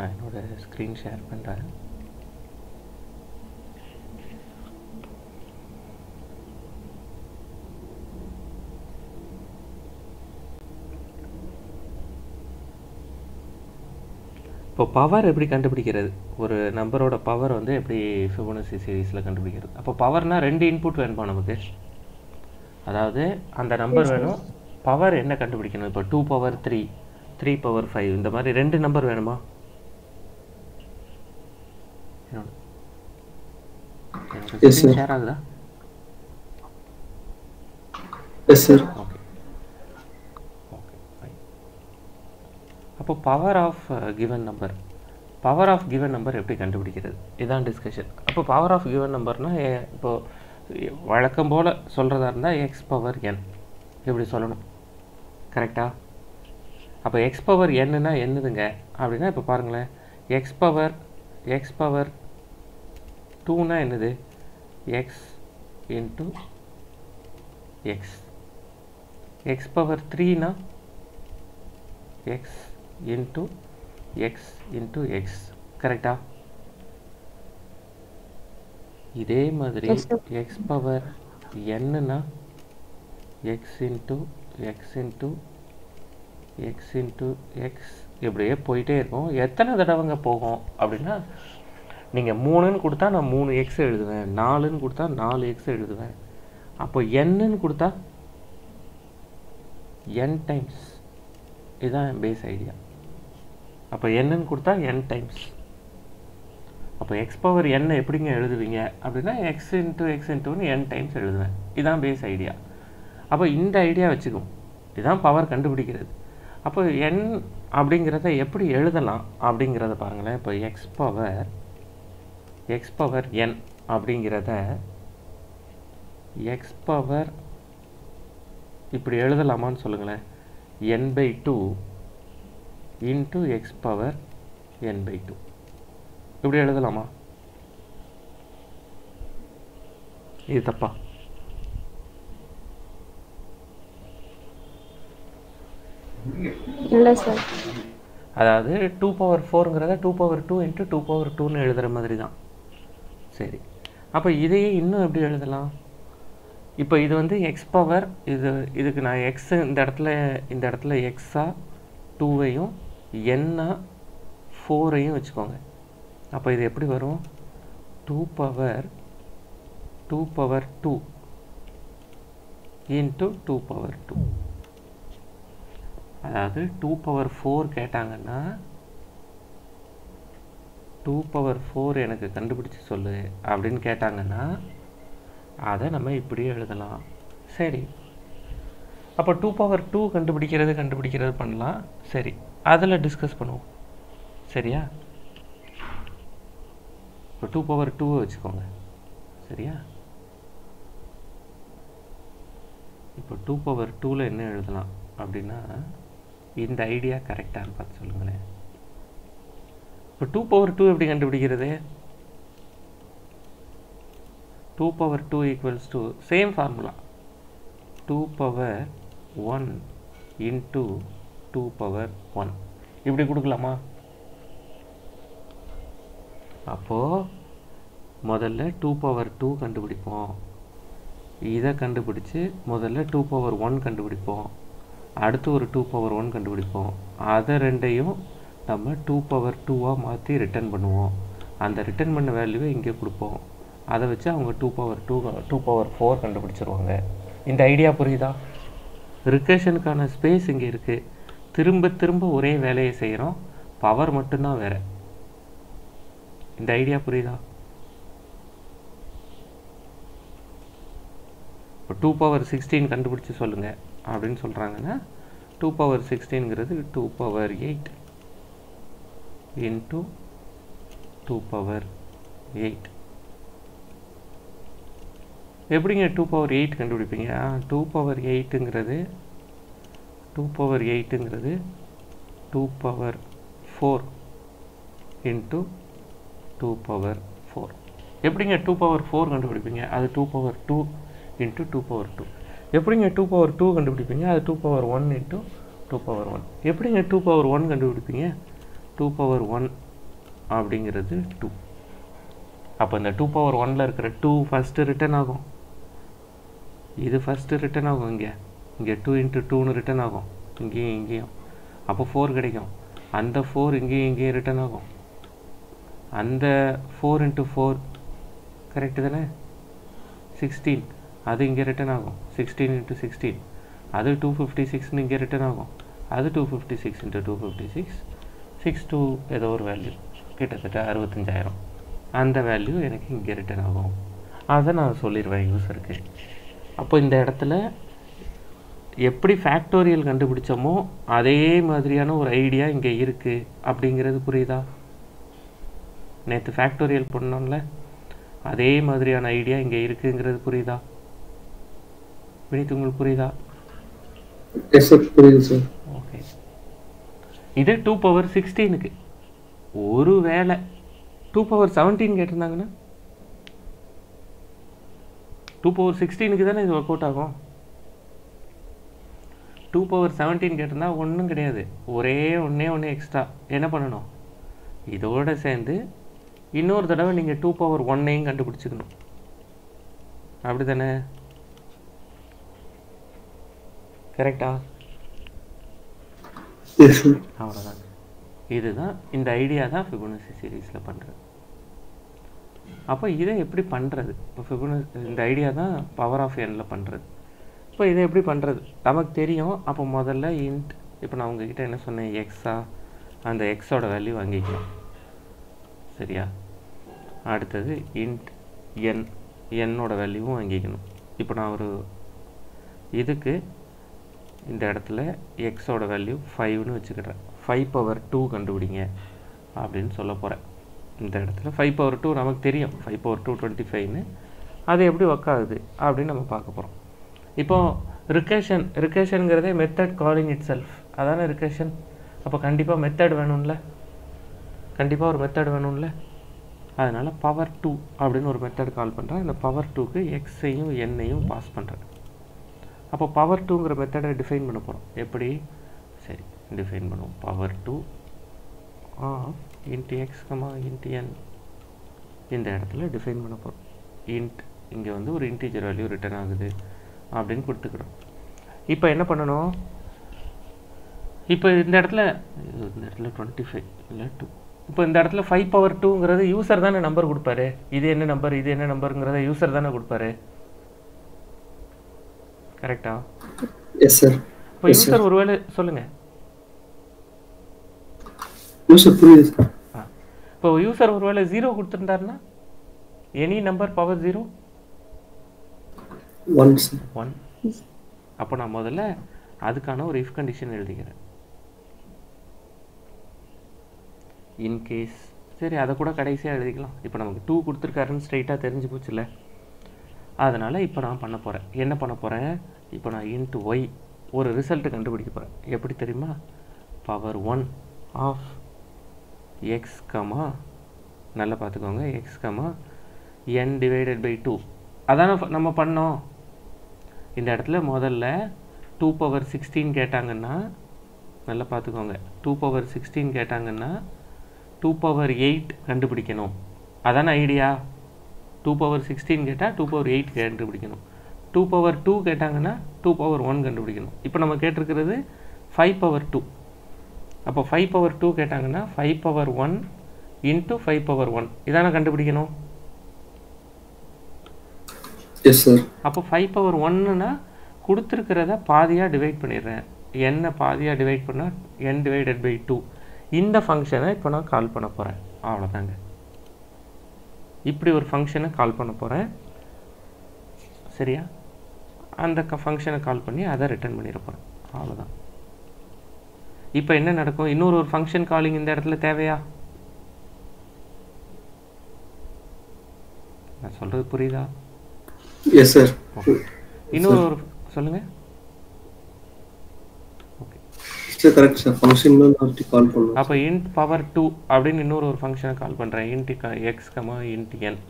நான் என்னோட screen share பண்ணுறேன் இப்போ பவர் எப்படி கண்டுபிடிக்கிறது? ஒரு நம்பரோட பவர் வந்து எப்படி ஃபிபோனசி சீரீஸில் கண்டுபிடிக்கிறது? அப்போ பவர்னால் ரெண்டு இன்புட் வேணுமா நமக்கு? அதாவது அந்த நம்பர் வேணும். பவர் என்ன கண்டுபிடிக்கணும்? இப்போ two power three three power five இந்த மாதிரி ரெண்டு நம்பர் வேணுமா என்னோட Yes, sir. ஷேர் ஆகுதா yes sir okay okay fine அப்போ power of given number power of given number எப்படி கண்டுபிடிக்கிறது? இதான் டிஸ்கஷன் அப்போ பவர் ஆஃப் கிவன் நம்பர்னால் இப்போ வழக்கம் போல் சொல்கிறதா இருந்தால் எக்ஸ் பவர் என் இப்படி சொல்லணும்? கரெக்டா அப்போ எக்ஸ் பவர் என்னன்னா என்னதுங்க? அப்படின்னா இப்போ பாருங்களேன். எக்ஸ் பவர் எக்ஸ் பவர் டூனா என்னது? X into x x power த்ரீனா x into x into x கரெக்டா இதே மாதிரி. எக்ஸ் பவர் என்னன்னா x into x into x into x இப்படியே போயிட்டே இருக்கும். எத்தனை தடவைங்க போகும் அப்படின்னா நீங்கள் மூணுன்னு கொடுத்தா நான் மூணு எக்ஸ் எழுதுவேன். நாலுன்னு கொடுத்தா நாலு எக்ஸ் எழுதுவேன். அப்போ என்னன்னு கொடுத்தா என் டைம்ஸ் இதுதான் பேஸ் ஐடியா அப்போ என்னன்னு கொடுத்தா என் டைம்ஸ் அப்போ எக்ஸ் பவர் என்ன எப்படிங்க எழுதுவீங்க? அப்படின்னா எக்ஸ் இன்ட்டு எக்ஸ் இன்ட்டுன்னு என் டைம்ஸ் எழுதுவேன். இதுதான் பேஸ் ஐடியா அப்போ இந்த ஐடியா வச்சுக்கும் இதுதான் பவர் கண்டுபிடிக்கிறது. அப்போ என் அப்படிங்கிறத எப்படி எழுதலாம்? அப்படிங்கிறத பாருங்களேன். இப்போ x power x power n அப்படிங்கிறத எக்ஸ் பவர் இப்படி எழுதலாமான்னு சொல்லுங்களேன். n by two into x power n by two இப்படி எழுதலாமா? இது தப்பா? இல்லை சார். அதாவது two power ஃபோருங்கிறத two power two into two power டூன்னு எழுதுகிற மாதிரி தான் சரி. அப்போ இதையே இன்னும் எப்படி எழுதலாம்? இப்போ இது வந்து எக்ஸ் பவர் இது இதுக்கு நான் எக்ஸ் இந்த இடத்துல இந்த இடத்துல எக்ஸா டூவையும் என்னா ஃபோரையும் வச்சுக்கோங்க. அப்போ இது எப்படி வரும்? Two power two power two into two power two அதாவது டூ பவர் ஃபோர் கேட்டாங்கன்னா டூ பவர் ஃபோர் எனக்கு கண்டுபிடிச்சி சொல்லு அப்படின்னு கேட்டாங்கன்னா அதை நம்ம இப்படியே எழுதலாம். சரி. அப்போ டூ பவர் டூ கண்டுபிடிக்கிறது கண்டுபிடிக்கிறது பண்ணலாம். சரி. அதில் டிஸ்கஸ் பண்ணுவோம். சரியா? இப்போ டூ பவர் டூவை வச்சுக்கோங்க. சரியா? இப்போ டூ பவர் டூவில் என்ன எழுதலாம் அப்படின்னா இந்த ஐடியா கரெக்டாக பார்த்து சொல்லுங்களேன். இப்போ டூ பவர் டூ எப்படி கண்டுபிடிக்கிறது? Two power two equals to same formula two power one into two power one இப்படி கொடுக்கலாமா? அப்போது முதல்ல டூ பவர் டூ கண்டுபிடிப்போம். இதை கண்டுபிடிச்சு முதல்ல டூ பவர் ஒன் கண்டுபிடிப்போம். அடுத்து ஒரு டூ பவர் ஒன் கண்டுபிடிப்போம். அதை ரெண்டையும் நம்ம டூ பவர் டூவாக மாற்றி ரிட்டர்ன் பண்ணுவோம். அந்த ரிட்டர்ன் பண்ண வேல்யூவை இங்கே கொடுப்போம். அதை வச்சு அவங்க two power two two power four கண்டுபிடிச்சிருவாங்க. இந்த ஐடியா புரியுதா? ரிகர்ஷனுக்கான ஸ்பேஸ் இங்கே இருக்குது திரும்ப திரும்ப ஒரே வேலையை செய்கிறோம் பவர் மட்டும்தான் வேறு. இந்த ஐடியா புரியுதா? இப்போ டூ பவர் சிக்ஸ்டீன் கண்டுபிடிச்சி சொல்லுங்கள் அப்படின்னு சொல்கிறாங்கன்னா two power சிக்ஸ்டீனுங்கிறது two power eight into two power eight எப்படிங்க டூ பவர் எயிட் கண்டுபிடிப்பீங்க டூ பவர் எயிட்டுங்கிறது two power எயிட்டுங்கிறது two power four into two power four எப்படிங்க டூ பவர் ஃபோர் கண்டுபிடிப்பீங்க அது two power two into two power two எப்படிங்க two power two கண்டுபிடிப்பீங்க அது two power one into two power one எப்படிங்க two power one கண்டுபிடிப்பீங்க two power one அப்படிங்கிறது two அப்போ இந்த டூ பவர் ஒனில் இருக்கிற டூ ஃபஸ்ட்டு ரிட்டர்ன் ஆகும். இது ஃபஸ்ட்டு ரிட்டர்ன் ஆகும் இங்கே. இங்கே டூ இன்ட்டு டூன்னு ரிட்டர்ன் ஆகும். இங்கேயும் இங்கேயும். அப்போ ஃபோர் கிடைக்கும். அந்த ஃபோர் இங்கேயும் இங்கேயும் ரிட்டன் ஆகும். அந்த ஃபோர் இன்ட்டு ஃபோர் கரெக்டு தானே? சிக்ஸ்டீன் அது இங்கே ரிட்டர்ன் ஆகும். சிக்ஸ்டீன் இன்ட்டு சிக்ஸ்டீன் அது டூ ஃபிஃப்டி சிக்ஸ்னு இங்கே ரிட்டன் ஆகும். அது two fifty six into two fifty six six two ஏதோ ஒரு வேல்யூ கிட்டத்தட்ட அறுபத்தஞ்சாயிரம். அந்த வேல்யூ எனக்கு இங்கே ரிட்டர்ன் ஆகும். அதை நான் சொல்லிடுவேன் யூஸருக்கு அப்போ இந்த இடத்துல எப்படி ஃபேக்டோரியல் கண்டுபிடிச்சோமோ அதே மாதிரியான ஒரு ஐடியா இங்கே இருக்குது அப்படிங்கிறது புரியுதா? நேற்று ஃபேக்டோரியல் பண்ணோம்ல அதே மாதிரியான ஐடியா இங்கே இருக்குங்கிறது புரியுதா? வினித் உங்களுக்கு புரியுதா? புரியுது சார் இது டூ பவர் சிக்ஸ்டீனுக்கு ஒரு வேளை. டூ பவர் செவன்டீன் கேட்டிருந்தாங்கன்னா? டூ பவர் சிக்ஸ்டீனுக்கு தானே இது ஒர்க் அவுட் ஆகும்? டூ பவர் செவன்டீன் கேட்டிருந்தா ஒன்றும் கிடையாது. ஒரே ஒன்றே ஒன்று எக்ஸ்ட்ரா என்ன பண்ணணும்? இதோட சேர்ந்து இன்னொரு தடவை நீங்கள் டூ பவர் ஒன்னையும் கண்டுபிடிச்சிக்கணும். அப்படி தானே கரெக்டா அவ்வளோதான் இதுதான் இந்த ஐடியா தான் ஃபிபோனசி சீரீஸில் பண்ணுறது அப்போ இதை எப்படி பண்ணுறது இப்போ ஃபிபோனசி இந்த ஐடியா தான் பவர் ஆஃப் எண்ணில் பண்ணுறது இப்போ இதை எப்படி பண்ணுறது நமக்கு தெரியும் அப்போ முதல்ல இன்ட் இப்போ நான் உங்ககிட்ட என்ன சொன்னேன்? எக்ஸா அந்த எக்ஸோட வேல்யூ வாங்கிக்கலாம். சரியா? அடுத்தது இன்ட் என் என்னோட வேல்யூவும் வாங்கிக்கணும். இப்போ நான் ஒரு இதுக்கு இந்த இடத்துல எக்ஸோட வேல்யூ ஃபைவ்னு வச்சுக்கிறேன் ஃபைவ் பவர் டூ கண்டுபிடிங்க அப்படின்னு சொல்ல போகிறேன் இந்த இடத்துல ஃபைவ் பவர் டூ நமக்கு தெரியும். ஃபைவ் பவர் டூ டுவெண்ட்டி ஃபைவ்னு அது எப்படி ஒர்க் ஆகுது அப்படின்னு நம்ம பார்க்க போகிறோம் இப்போ ரிகேஷன் ரிகேஷனுங்கிறதே மெத்தட் காலிங் இட் செல்ஃப் அதானே ரிகேஷன் அப்போ கண்டிப்பாக மெத்தட் வேணும்ல? கண்டிப்பாக ஒரு மெத்தட் வேணும்ல? அதனால் பவர் டூ அப்படின்னு ஒரு மெத்தட் கால் பண்ணுறேன் இந்த பவர் டூக்கு எக்ஸையும் என்னையும் பாஸ் பண்ணுறேன் அப்போ பவர் டூங்கிற மெத்தடை டிஃபைன் பண்ண போகிறோம் எப்படி? சரி டிஃபைன் பண்ணுவோம். Power two of int x comma n இந்த இடத்துல டிஃபைன் பண்ண போகிறோம் இன்ட் இங்கே வந்து ஒரு இன்டீஜர் வேல்யூ ரிட்டர்ன் ஆகுது அப்படின்னு கொடுத்துக்கிறோம். இப்போ என்ன பண்ணணும்? இப்போ இந்த இடத்துல இந்த இடத்துல டுவெண்ட்டி ஃபைவ் இல்லை டூ இப்போ இந்த இடத்துல ஃபைவ் பவர் டூங்கிறது யூசர் தானே நம்பர் கொடுப்பாரு. இது என்ன நம்பர் இது என்ன நம்பருங்கிறத யூசர் தானே கொடுப்பாரு. கரெக்டா எஸ் சார் இப்போ யூசர் ஒருவேளை சொல்லுங்க. எஸ் சார் புரியுது சார் இப்போ யூசர் ஒருவேளை zero கொடுத்துருந்தாருன்னா any number power zero one one அப்போ நான் முதல்ல அதுக்கான ஒரு இஃப் கண்டிஷன் எழுதிக்கிறேன் இன்கேஸ் சரி அதை கூட கடைசியாக எழுதிக்கலாம். இப்போ நமக்கு டூ கொடுத்துருக்காருன்னு ஸ்ட்ரைட்டாக தெரிஞ்சு போச்சுல்ல. அதனால் இப்போ நான் பண்ண போகிறேன் என்ன பண்ண போகிறேன் இப்போ நான் இன்ட்டு ஒய் ஒரு ரிசல்ட்டு கண்டுபிடிக்க போகிறேன் எப்படி தெரியுமா? Power one of x comma நல்லா பார்த்துக்கோங்க. X comma n divided by two அதானே நம்ம பண்ணோம். இந்த இடத்துல முதல்ல டூ பவர் சிக்ஸ்டீன் கேட்டாங்கன்னா நல்லா பார்த்துக்கோங்க. டூ பவர் சிக்ஸ்டீன் கேட்டாங்கன்னா டூ பவர் எயிட் கண்டுபிடிக்கணும். அதான ஐடியா டூ பவர் சிக்ஸ்டீன் கேட்டால் டூ பவர் எயிட் கண்டுபிடிக்கணும். டூ பவர் டூ கேட்டாங்கன்னா டூ பவர் ஒன் கண்டுபிடிக்கணும். இப்போ நம்ம கேட்டிருக்கிறது ஃபைவ் பவர் டூ அப்போ ஃபைவ் பவர் டூ கேட்டாங்கன்னா five power one into five power one இதானே கண்டுபிடிக்கணும்? அப்போ ஃபைவ் பவர் ஒன்னுனா கொடுத்துருக்கிறத பாதியாக டிவைட் பண்ணிடுறேன். என்ன பாதியாக டிவைட் பண்ணால் என் டிவைடட் பை டூ இந்த ஃபங்க்ஷனை இப்போ நான் கால் பண்ண போகிறேன் அவ்வளோதாங்க இப்படி ஒரு ஃபங்க்ஷனை கால் பண்ண போகிறேன் சரியா? அந்த ஃபங்க்ஷனை கால் பண்ணி அதை ரிட்டர்ன் பண்ணிட போகிறேன் அவ்வளோதான் இப்போ என்ன நடக்கும்? இன்னொரு ஒரு ஃபங்க்ஷன் காலிங் இந்த இடத்துல தேவையா? நான் சொல்கிறது புரியுதா? எஸ் சார் ஓகே இன்னொரு ஒரு சொல்லுங்கள் okay sir correct sir function தான் ஒருத்தி கால் பண்ணுவோம் அப்போ இன்ட் பவர் டூ அப்படின்னு இன்னொரு ஒரு ஃபங்க்ஷனை கால் பண்ணுறேன் இன்ட் க எக்ஸ் கமா இன்ட் என்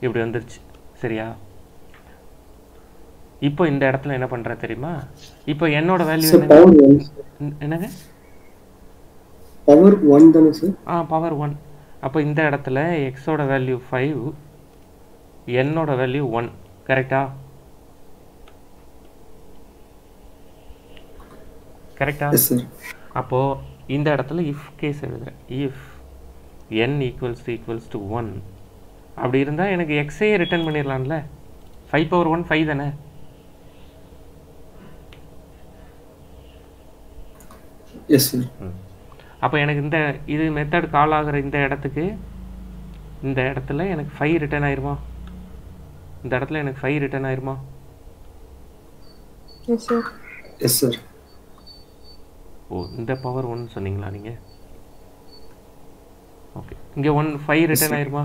இப்படி வந்துருச்சு. சரியா? இப்போ இந்த இடத்துல என்ன பண்ணுறேன் தெரியுமா? இப்போ என்னோட வேல்யூ என்னங்க பவர் ஒன் தானே சார் ஆ பவர் ஒன் அப்போ இந்த இடத்துல எக்ஸோட வேல்யூ ஃபைவ் என்னோட வேல்யூ ஒன் கரெக்டா கரெக்டா அப்போது இந்த இடத்துல இஃப் கேஸ் எழுதுறேன். If n equals to equals to one அப்படி இருந்தால் எனக்கு எக்ஸையே ரிட்டர்ன் பண்ணிடலாம்ல ஃபைவ் பவர் ஒன் ஃபைவ் தானே? அப்போ எனக்கு இந்த இது மெத்தட் கால் ஆகிற இந்த இடத்துக்கு இந்த இடத்துல எனக்கு ஃபைவ் ரிட்டர்ன் ஆயிருமா? இந்த இடத்துல எனக்கு ஃபைவ் ரிட்டர்ன் ஆயிருமா? எஸ் சார் எஸ் சார் ஓ இந்த பவர் ஒன் சொன்னீங்களா நீங்கள் ஓகே இங்கே ஒன் ஃபைவ் ரிட்டர்ன் ஆயிருமா?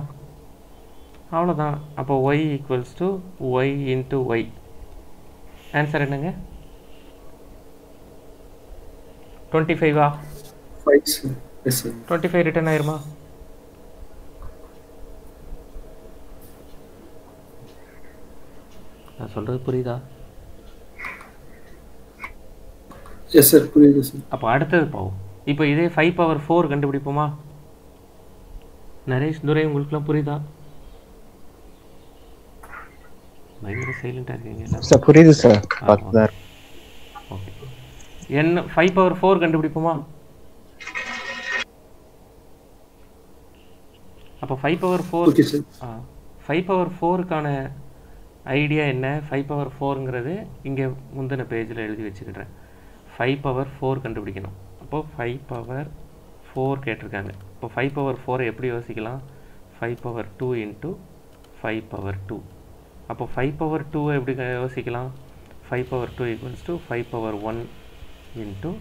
அவ்வளோதான் அப்போ y equals to y into y answer என்னங்க? டுவெண்ட்டி ஃபைவா டுவெண்ட்டி ஃபைவ் ரிட்டர்ன் ஆயிருமா? நான் சொல்கிறது புரியுதா? எஸ் சார் புரியுது சார் அப்போ அடுத்தது போவோம். இப்போ இதே ஃபைவ் பவர் ஃபோர் கண்டுபிடிப்போமா? நரேஷ் துரை உங்களுக்குலாம் புரியுதா? பயங்கர சைலண்டாக இருக்கீங்க சார் புரியுது சார். ஓகே என்ன ஃபைவ் பவர் ஃபோர் கண்டுபிடிப்போமா? அப்போ five power four sir five power ஃபோருக்கான idea என்ன? ஃபைவ் பவர் ஃபோருங்கிறது இங்கே முந்தின பேஜில் எழுதி வச்சுக்கிட்டேன் ஃபைவ் பவர் ஃபோர் கண்டுபிடிக்கணும் அப்போது ஃபைவ் பவர் ஃபோர் கேட்டிருக்காங்க இப்போ ஃபைவ் பவர் ஃபோரை எப்படி யோசிக்கலாம் five power two into five power two அப்போ ஃபைவ் பவர் டூவை எப்படி யோசிக்கலாம் five power two equals to five power one into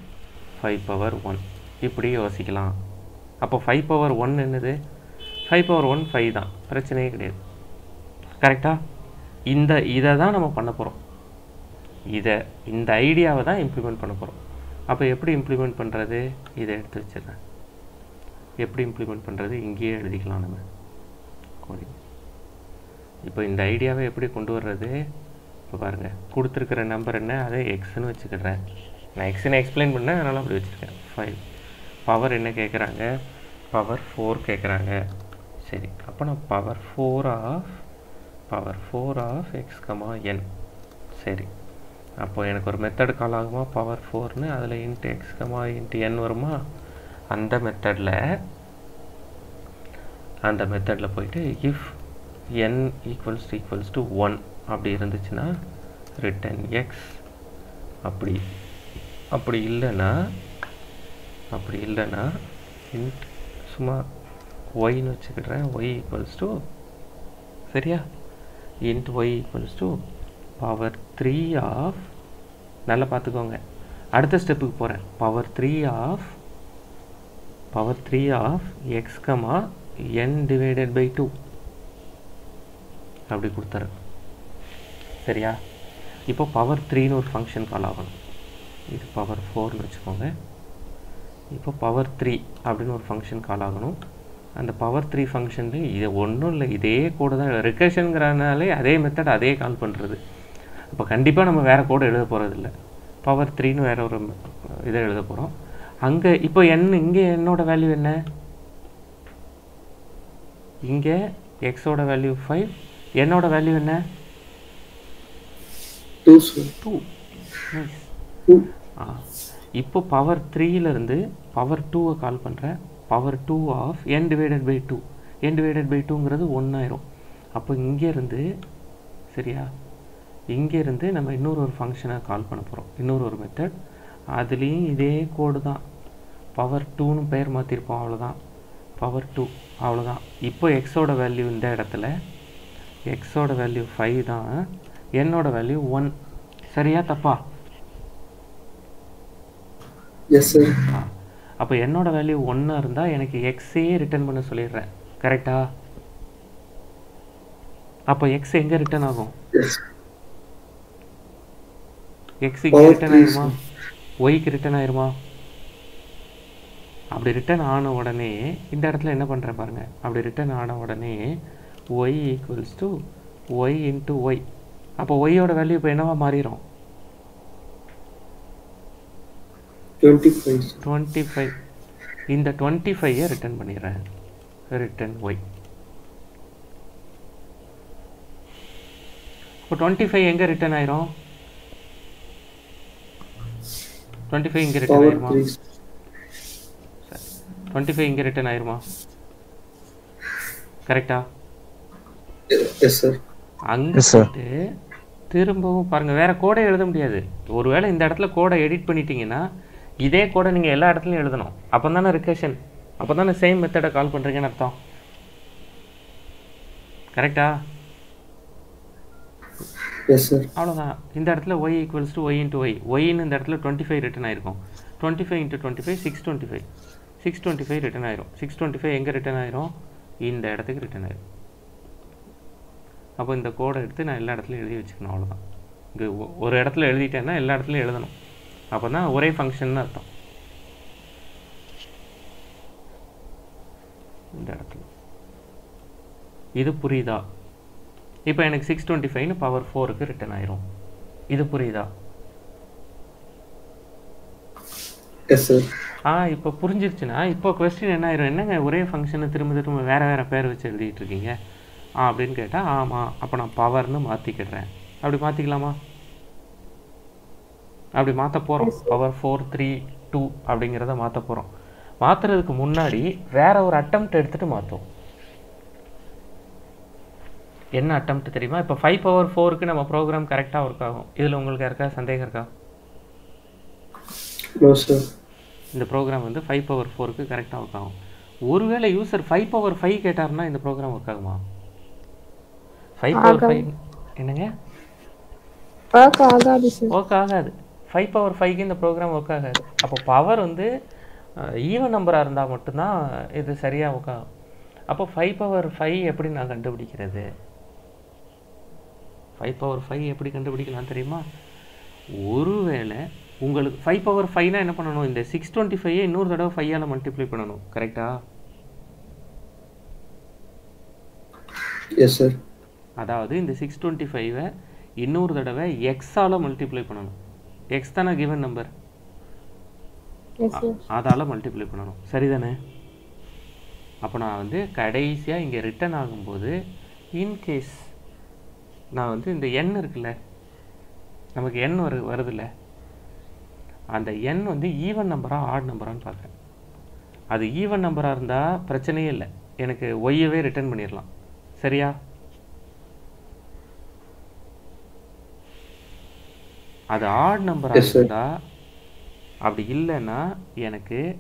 five power one இப்படி யோசிக்கலாம் அப்போ ஃபைவ் பவர் ஒன் என்னது ஃபைவ் பவர் ஒன் ஃபைவ் தான் பிரச்சனையே கிடையாது கரெக்டாக இந்த இதை தான் நம்ம பண்ண போகிறோம் இதை இந்த ஐடியாவை தான் இம்ப்ளிமெண்ட் பண்ண போகிறோம் அப்போ எப்படி இம்ப்ளிமெண்ட் பண்ணுறது இதை எடுத்து வச்சிடறேன். எப்படி இம்ப்ளிமெண்ட் பண்ணுறது இங்கேயே எழுதிக்கலாம் நம்ம. கோடிங் இப்போ இந்த ஐடியாவை எப்படி கொண்டு வர்றது? இப்போ பாருங்கள் கொடுத்துருக்கிற நம்பர் என்ன? அதை எக்ஸ்னு வச்சுக்கிறேன் நான் எக்ஸ்னு எக்ஸ்பிளைன் பண்ணேன். அதனால் அப்படி வச்சுருக்கேன். ஃபைவ் பவர் என்ன கேட்குறாங்க பவர் ஃபோர் கேட்குறாங்க சரி. அப்போ நான் power four of power four of x comma n சரி. அப்போ எனக்கு ஒரு மெத்தட் கால் ஆகுமா? பவர் ஃபோர்னு அதில் இன்ட்டு எக்ஸ்கமா இன்ட்டு என் வருமா? அந்த மெத்தடில் அந்த மெத்தடில் போயிட்டு if n equals to equals to one அப்படி இருந்துச்சுன்னா ரிட்டன் எக்ஸ் அப்படி அப்படி இல்லைன்னா அப்படி இல்லைன்னா இன்ட் சும்மா ஒய்னு வச்சுக்கிடுறேன். ஒய் ஈக்குவல்ஸ் டு சரியா? Int y equals to power three of நல்லா பார்த்துக்கோங்க. அடுத்த ஸ்டெப்புக்கு போகிறேன் power three of power three of x comma n divided by two அப்படி கொடுத்துறேன். சரியா? இப்போ பவர் த்ரீன்னு ஒரு ஃபங்க்ஷன் கால் ஆகணும். இது பவர் ஃபோர்னு வச்சுக்கோங்க. இப்போ பவர் த்ரீ அப்படின்னு ஒரு ஃபங்க்ஷன் கால் ஆகணும். அந்த பவர் த்ரீ ஃபங்க்ஷன்லேயும் இது ஒன்றும் இல்லை இதே கூட தான் ரிகர்ஷனுங்கிறனாலே அதே மெத்தட் அதே கால் பண்ணுறது அப்போ கண்டிப்பாக நம்ம வேறு கோடு எழுத போகிறதில்ல பவர் த்ரீன்னு வேற ஒரு இதை எழுத போகிறோம் அங்கே இப்போ என்ன இங்கே என்னோட வேல்யூ என்ன? இங்கே எக்ஸோட வேல்யூ ஃபைவ் என்னோட வேல்யூ என்ன? டூ டூ ஆ. இப்போ பவர் த்ரீலேருந்து பவர் டூவை கால் பண்ணுறேன் power two of n divided by two n divided by டூங்கிறது ஒன்றாயிரும் அப்போ இங்கேருந்து சரியா? இங்கேருந்து நம்ம இன்னொரு ஒரு ஃபங்க்ஷனை கால் பண்ண போகிறோம் இன்னொரு ஒரு மெத்தட் அதுலேயும் இதே கோடு தான். பவர் டூன்னு பெயர் மாற்றிருப்போம் அவ்வளோதான் பவர் டூ அவ்வளோதான் இப்போ எக்ஸோட வேல்யூ இந்த இடத்துல. எக்ஸோட வேல்யூ ஃபைவ் தான். என்னோட வேல்யூ ஒன் சரியா தப்பா? அப்போ என்னோட வேல்யூ ஒன்றா இருந்தால் எனக்கு எக்ஸையே ரிட்டர்ன் பண்ண சொல்லிடுறேன். கரெக்டா அப்போ எக்ஸ் எங்கே ரிட்டர்ன் ஆகும்? எஸ் எக்ஸ் இங்கே Oh, ரிட்டர்ன். ஆயிருமா? ஒய்க்கு ரிட்டர்ன் ஆயிருமா? அப்படி ரிட்டர்ன் ஆன உடனே இந்த இடத்துல என்ன பண்ணுறேன் பாருங்க. அப்படி ரிட்டர்ன் ஆன உடனே y equals to y into y அப்போ ஒய்யோட வேல்யூ இப்போ என்னவா மாறிடும் டுவெண்ட்டி ஃபைவ் இந்த டுவெண்ட்டி ஃபைவை ரிட்டர்ன் பண்ணிடுறேன். ரிட்டன் ஒய் இப்போ டுவெண்ட்டி ஃபைவ் எங்கே ரிட்டர்ன் ஆயிரும்? டுவெண்ட்டி ஃபைவ் இங்கே ரிட்டர்ன் ஆயிருமா? டுவெண்ட்டி ஃபைவ் இங்கே ரிட்டர்ன் ஆயிருமா? கரெக்டா எஸ் சார் அங்கே. போயிட்டு திரும்பவும் பாருங்க வேற கோடை எழுத முடியாது. ஒருவேளை இந்த இடத்துல கோடை எடிட் பண்ணிட்டீங்கன்னா இதே கோடை நீங்கள் எல்லா இடத்துலையும் எழுதணும். அப்போ தானே ரிகர்ஷன் அப்போ தானே சேம் மெத்தடை கால் பண்ணுறீங்கன்னு அர்த்தம் கரெக்டா அவ்வளோதான் இந்த இடத்துல y equals to y into y ஒய்னு இந்த இடத்துல டுவெண்ட்டி ஃபைவ் ரிட்டன் ஆயிருக்கும். Twenty five into twenty five six twenty five six twenty five return ஆயிரும். சிக்ஸ் டுவெண்ட்டி ஃபைவ் எங்கே ரிட்டன் ஆயிரும்? இந்த இடத்துக்கு ரிட்டன் ஆயிரும். அப்போ இந்த கோடை எடுத்து நான் எல்லா இடத்துலையும் எழுதி வச்சுக்கணும். அவ்வளோதான் இங்கே ஒரு இடத்துல எழுதிட்டேன்னா எல்லா இடத்துலையும் எழுதணும். அப்போ தான் ஒரே ஃபங்க்ஷன் அர்த்தம். இந்த இடத்துல. இது புரியுதா? இப்போ எனக்கு சிக்ஸ் டுவெண்ட்டி ஃபைவ்னு பவர் ஃபோருக்கு ரிட்டன் ஆயிரும். இது புரியுதா? ஆ இப்போ புரிஞ்சிருச்சுன்னா இப்போ கொஸ்டின் என்ன ஆயிரும்? என்னங்க ஒரே ஃபங்க்ஷனை திரும்ப திரும்ப வேறு வேறு பேர் வச்சு எழுதிட்டு இருக்கீங்க? ஆ அப்படின்னு கேட்டால் ஆமாம் அப்போ நான் பவர்னு மாற்றிக்கிடுறேன் அப்படி மாற்றிக்கலாமா அப்படி மாற்ற போகிறோம் பவர் ஃபோர் த்ரீ டூ அப்படிங்கிறத மாற்ற போகிறோம் மாற்றுறதுக்கு முன்னாடி வேற ஒரு அட்டம்ப்ட் எடுத்துகிட்டு மாற்றுவோம் என்ன அட்டம்ப்ட் தெரியுமா? இப்போ ஃபைவ் பவர் ஃபோருக்கு நம்ம ப்ரோக்ராம் கரெக்டாக ஒர்க் ஆகும். இதில் உங்களுக்கு யாருக்கா சந்தேகம் இருக்கா? இந்த ப்ரோக்ராம் வந்து ஃபைவ் பவர் ஃபோருக்கு கரெக்டாக ஒர்க் ஆகும். ஒருவேளை யூசர் ஃபைவ் பவர் ஃபைவ் கேட்டாருன்னா இந்த ப்ரோக்ராம் ஒர்க் ஆகுமா? ஃபைவ் பவர் ஃபைவ் என்னங்க? ஒர்க் ஆகாது சார் ஒர்க் ஆகாது. ஃபைவ் பவர் ஃபைவ்க்கு இந்த ப்ரோக்ராம் ஒர்க் ஆகாது. அப்போ பவர் வந்து ஈவன் நம்பராக இருந்தால் மட்டும்தான் இது சரியாக ஒர்க் ஆகும். அப்போ ஃபைவ் பவர் ஃபைவ் எப்படி நான் கண்டுபிடிக்கிறது? ஃபைவ் பவர் ஃபைவ் எப்படி கண்டுபிடிக்கலாம் தெரியுமா? ஒருவேளை உங்களுக்கு ஃபைவ் பவர் ஃபைவ்னா என்ன பண்ணணும்? இந்த சிக்ஸ் டுவெண்ட்டி ஃபைவ் இன்னொரு தடவை ஃபைவால் மல்டிப்ளை பண்ணணும். கரெக்டா எஸ் சார் அதாவது இந்த சிக்ஸ் டுவெண்ட்டி ஃபைவை இன்னொரு தடவை எக்ஸால் மல்டிப்ளை பண்ணணும். எக்ஸ் தானே கிவன் நம்பர் எஸ் சார் அதால் மல்டிப்ளை பண்ணணும். சரிதானே? அப்போ நான் வந்து கடைசியாக இங்கே ரிட்டர்ன் ஆகும்போது இன்கேஸ் நான் வந்து இந்த எண் இருக்குல்ல நமக்கு எண் வரு வருதுல்ல அந்த எண் வந்து ஈவன் நம்பரா ஆட் நம்பரான்னு பார்க்குறேன். அது ஈவன் நம்பராக இருந்தால் பிரச்சனையே இல்லை. எனக்கு ஒய்யவே ரிட்டர்ன் பண்ணிடலாம். சரியா? அது ஆட் நம்பராக. இருந்தால் அப்படி இல்லைன்னா எனக்கு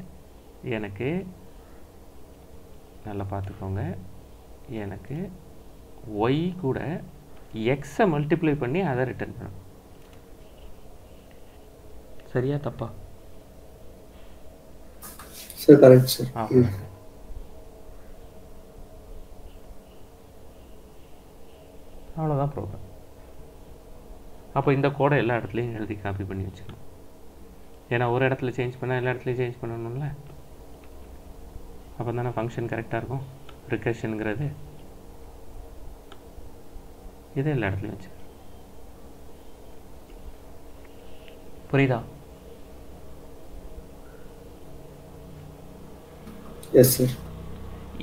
எனக்கு நல்லா பார்த்துக்கோங்க எனக்கு ஒய் கூட எக்ஸை மல்டிப்ளை பண்ணி அதை ரிட்டர்ன் பண்ணணும். சரியா தப்பா? சார் கரெக்ட் சார் அவ்வளோதான் ப்ரோக்ராம் அப்போ இந்த கோடை எல்லா இடத்துலையும் எழுதி காப்பி பண்ணி வச்சுக்கணும். ஏன்னா ஒரு இடத்துல சேஞ்ச் பண்ணால் எல்லா இடத்துலையும் சேஞ்ச் பண்ணணும்ல? அப்போ தானே ஃபங்க்ஷன் கரெக்டாக இருக்கும்? ரிகர்ஷனுங்கிறது இது எல்லா இடத்துலையும் வச்சு புரியுதா? எஸ் சார்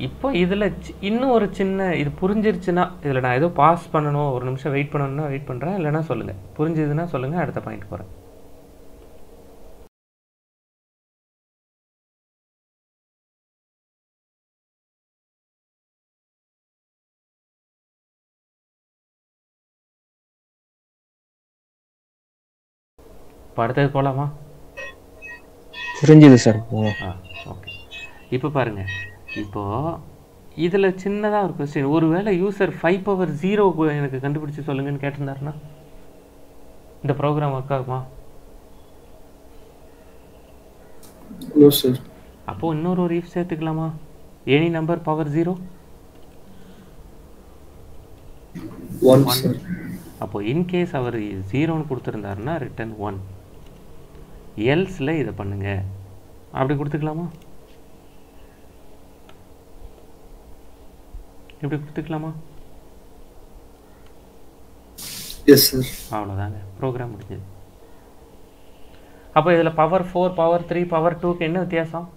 இப்போ இதில் இன்னும் ஒரு சின்ன இது புரிஞ்சிருச்சுன்னா இதில் நான் ஏதோ பாஸ் பண்ணணும் ஒரு நிமிஷம் வெயிட் பண்ணணும்னா வெயிட் பண்ணுறேன் இல்லைன்னா சொல்லுங்கள் புரிஞ்சுதுன்னா சொல்லுங்கள் அடுத்த பாயிண்ட் போகிறேன் இப்போ அடுத்தது போகலாமா புரிஞ்சுது சார் ஆ ஓகே இப்போ பாருங்க. இப்போ இதில் சின்னதாக ஒரு கொஸ்டின் ஒருவேளை யூசர் ஃபைவ் பவர் ஜீரோ எனக்கு கண்டுபிடிச்சு சொல்லுங்கன்னு கேட்டிருந்தாருன்னா? இந்த ப்ரோக்ராம் ஒர்க் ஆகுமா? நோ சார் அப்போது இன்னொரு ஒரு if சேர்த்துக்கலாமா? Any number power zero one sir அப்போ இன்கேஸ் அவர் ஜீரோன்னு கொடுத்துருந்தாருன்னா ரிட்டன் ஒன் எல்ஸில் இதை பண்ணுங்க. அப்படி கொடுத்துக்கலாமா? இப்படி கொடுத்துக்கலாமா? எஸ் சார் அவ்வளோதாங்க ப்ரோக்ராம் முடிஞ்சது. அப்போ இதில் power four power three power டூக்கு என்ன வித்தியாசம்?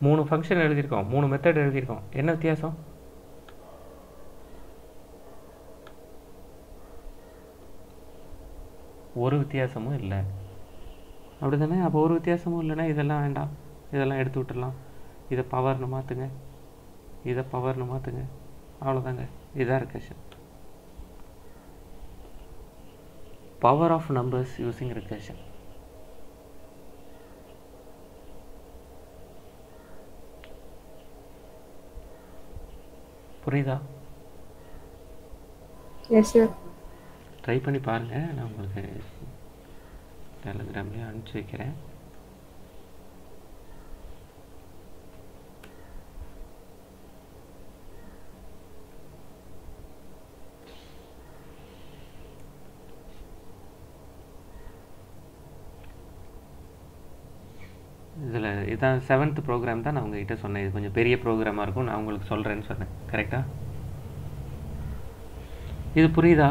மூணு ஃபங்க்ஷன் எழுதியிருக்கோம். மூணு மெத்தட் எழுதியிருக்கோம். என்ன வித்தியாசம்? ஒரு வித்தியாசமும் இல்லை. அப்படி தானே அப்போ ஒரு வித்தியாசமும் இல்லைன்னா இதெல்லாம் வேண்டாம். இதெல்லாம் எடுத்து விட்டுடலாம். இதை பவர்னு மாற்றுங்க இதை பவர்னு மாற்றுங்க அவ்வளோதாங்க இதான் recursion power of numbers using recursion புரியுதா? எஸ் சார் ட்ரை பண்ணி பாருங்கள் நான் உங்களுக்கு டெலகிராம்லேயே அனுப்பிச்சி வைக்கிறேன். இதில் இதான் செவன்த் ப்ரோக்ராம் தான் நான் உங்ககிட்ட சொன்னேன். இது கொஞ்சம் பெரிய ப்ரோக்ராமாக இருக்கும். நான் உங்களுக்கு சொல்கிறேன்னு சொன்னேன். கரெக்டாக இது புரியுதா?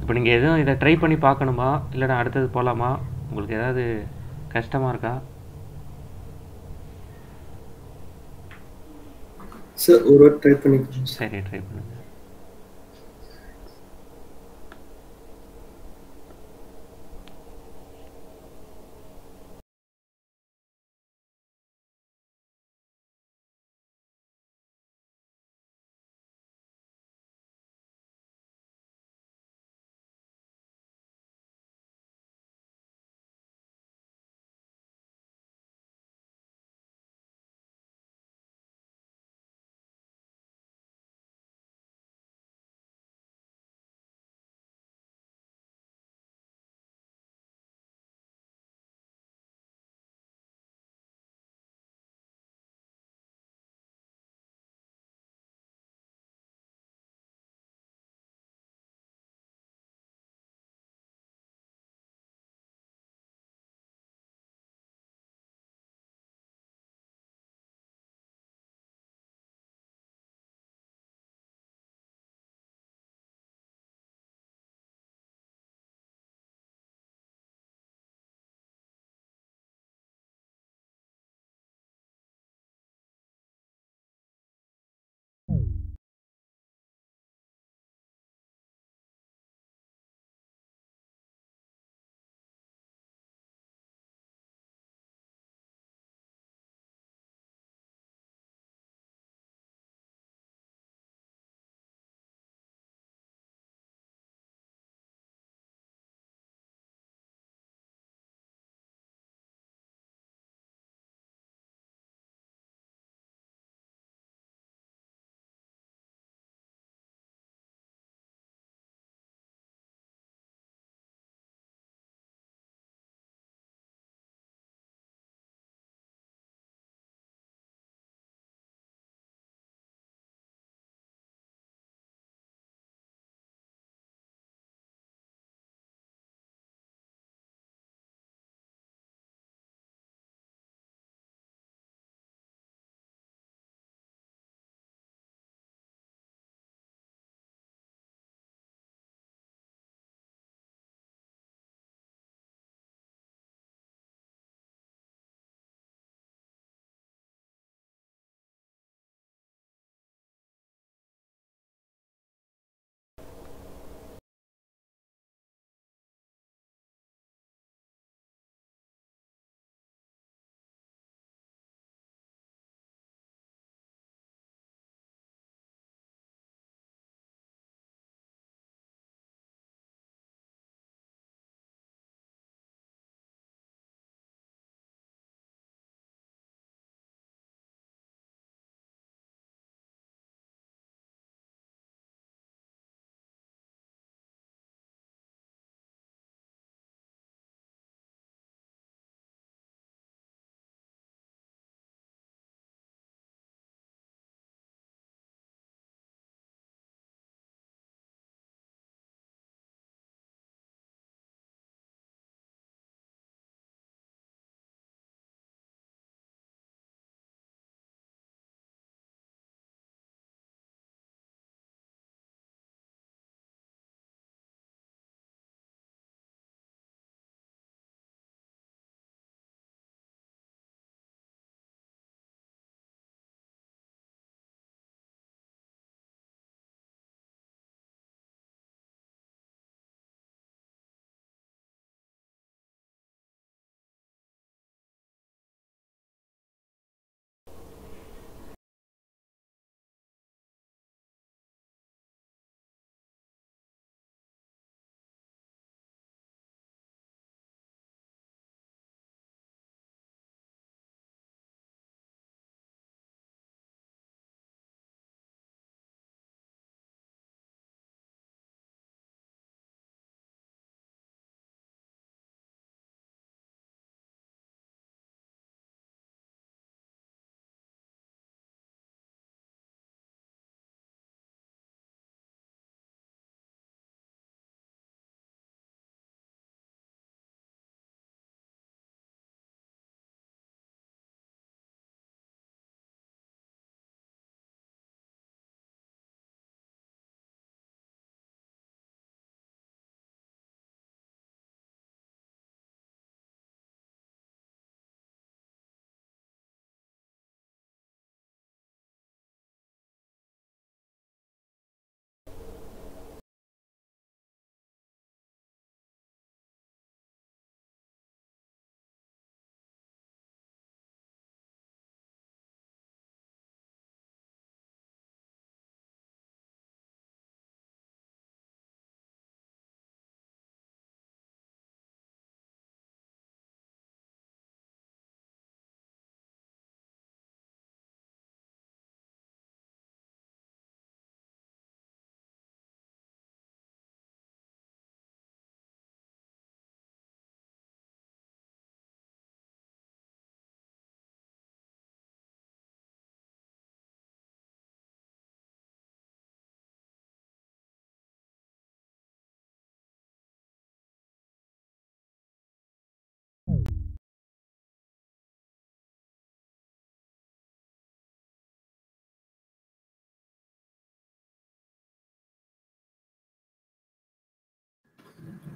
இப்போ நீங்கள் எதுவும் இதை ட்ரை பண்ணி பார்க்கணுமா? இல்லைனா அடுத்தது போகலாமா உங்களுக்கு ஏதாவது கஷ்டமாக இருக்கா? சார் ஒரு ட்ரை பண்ணிக்கிறேன் சரி ட்ரை பண்ணுங்கள்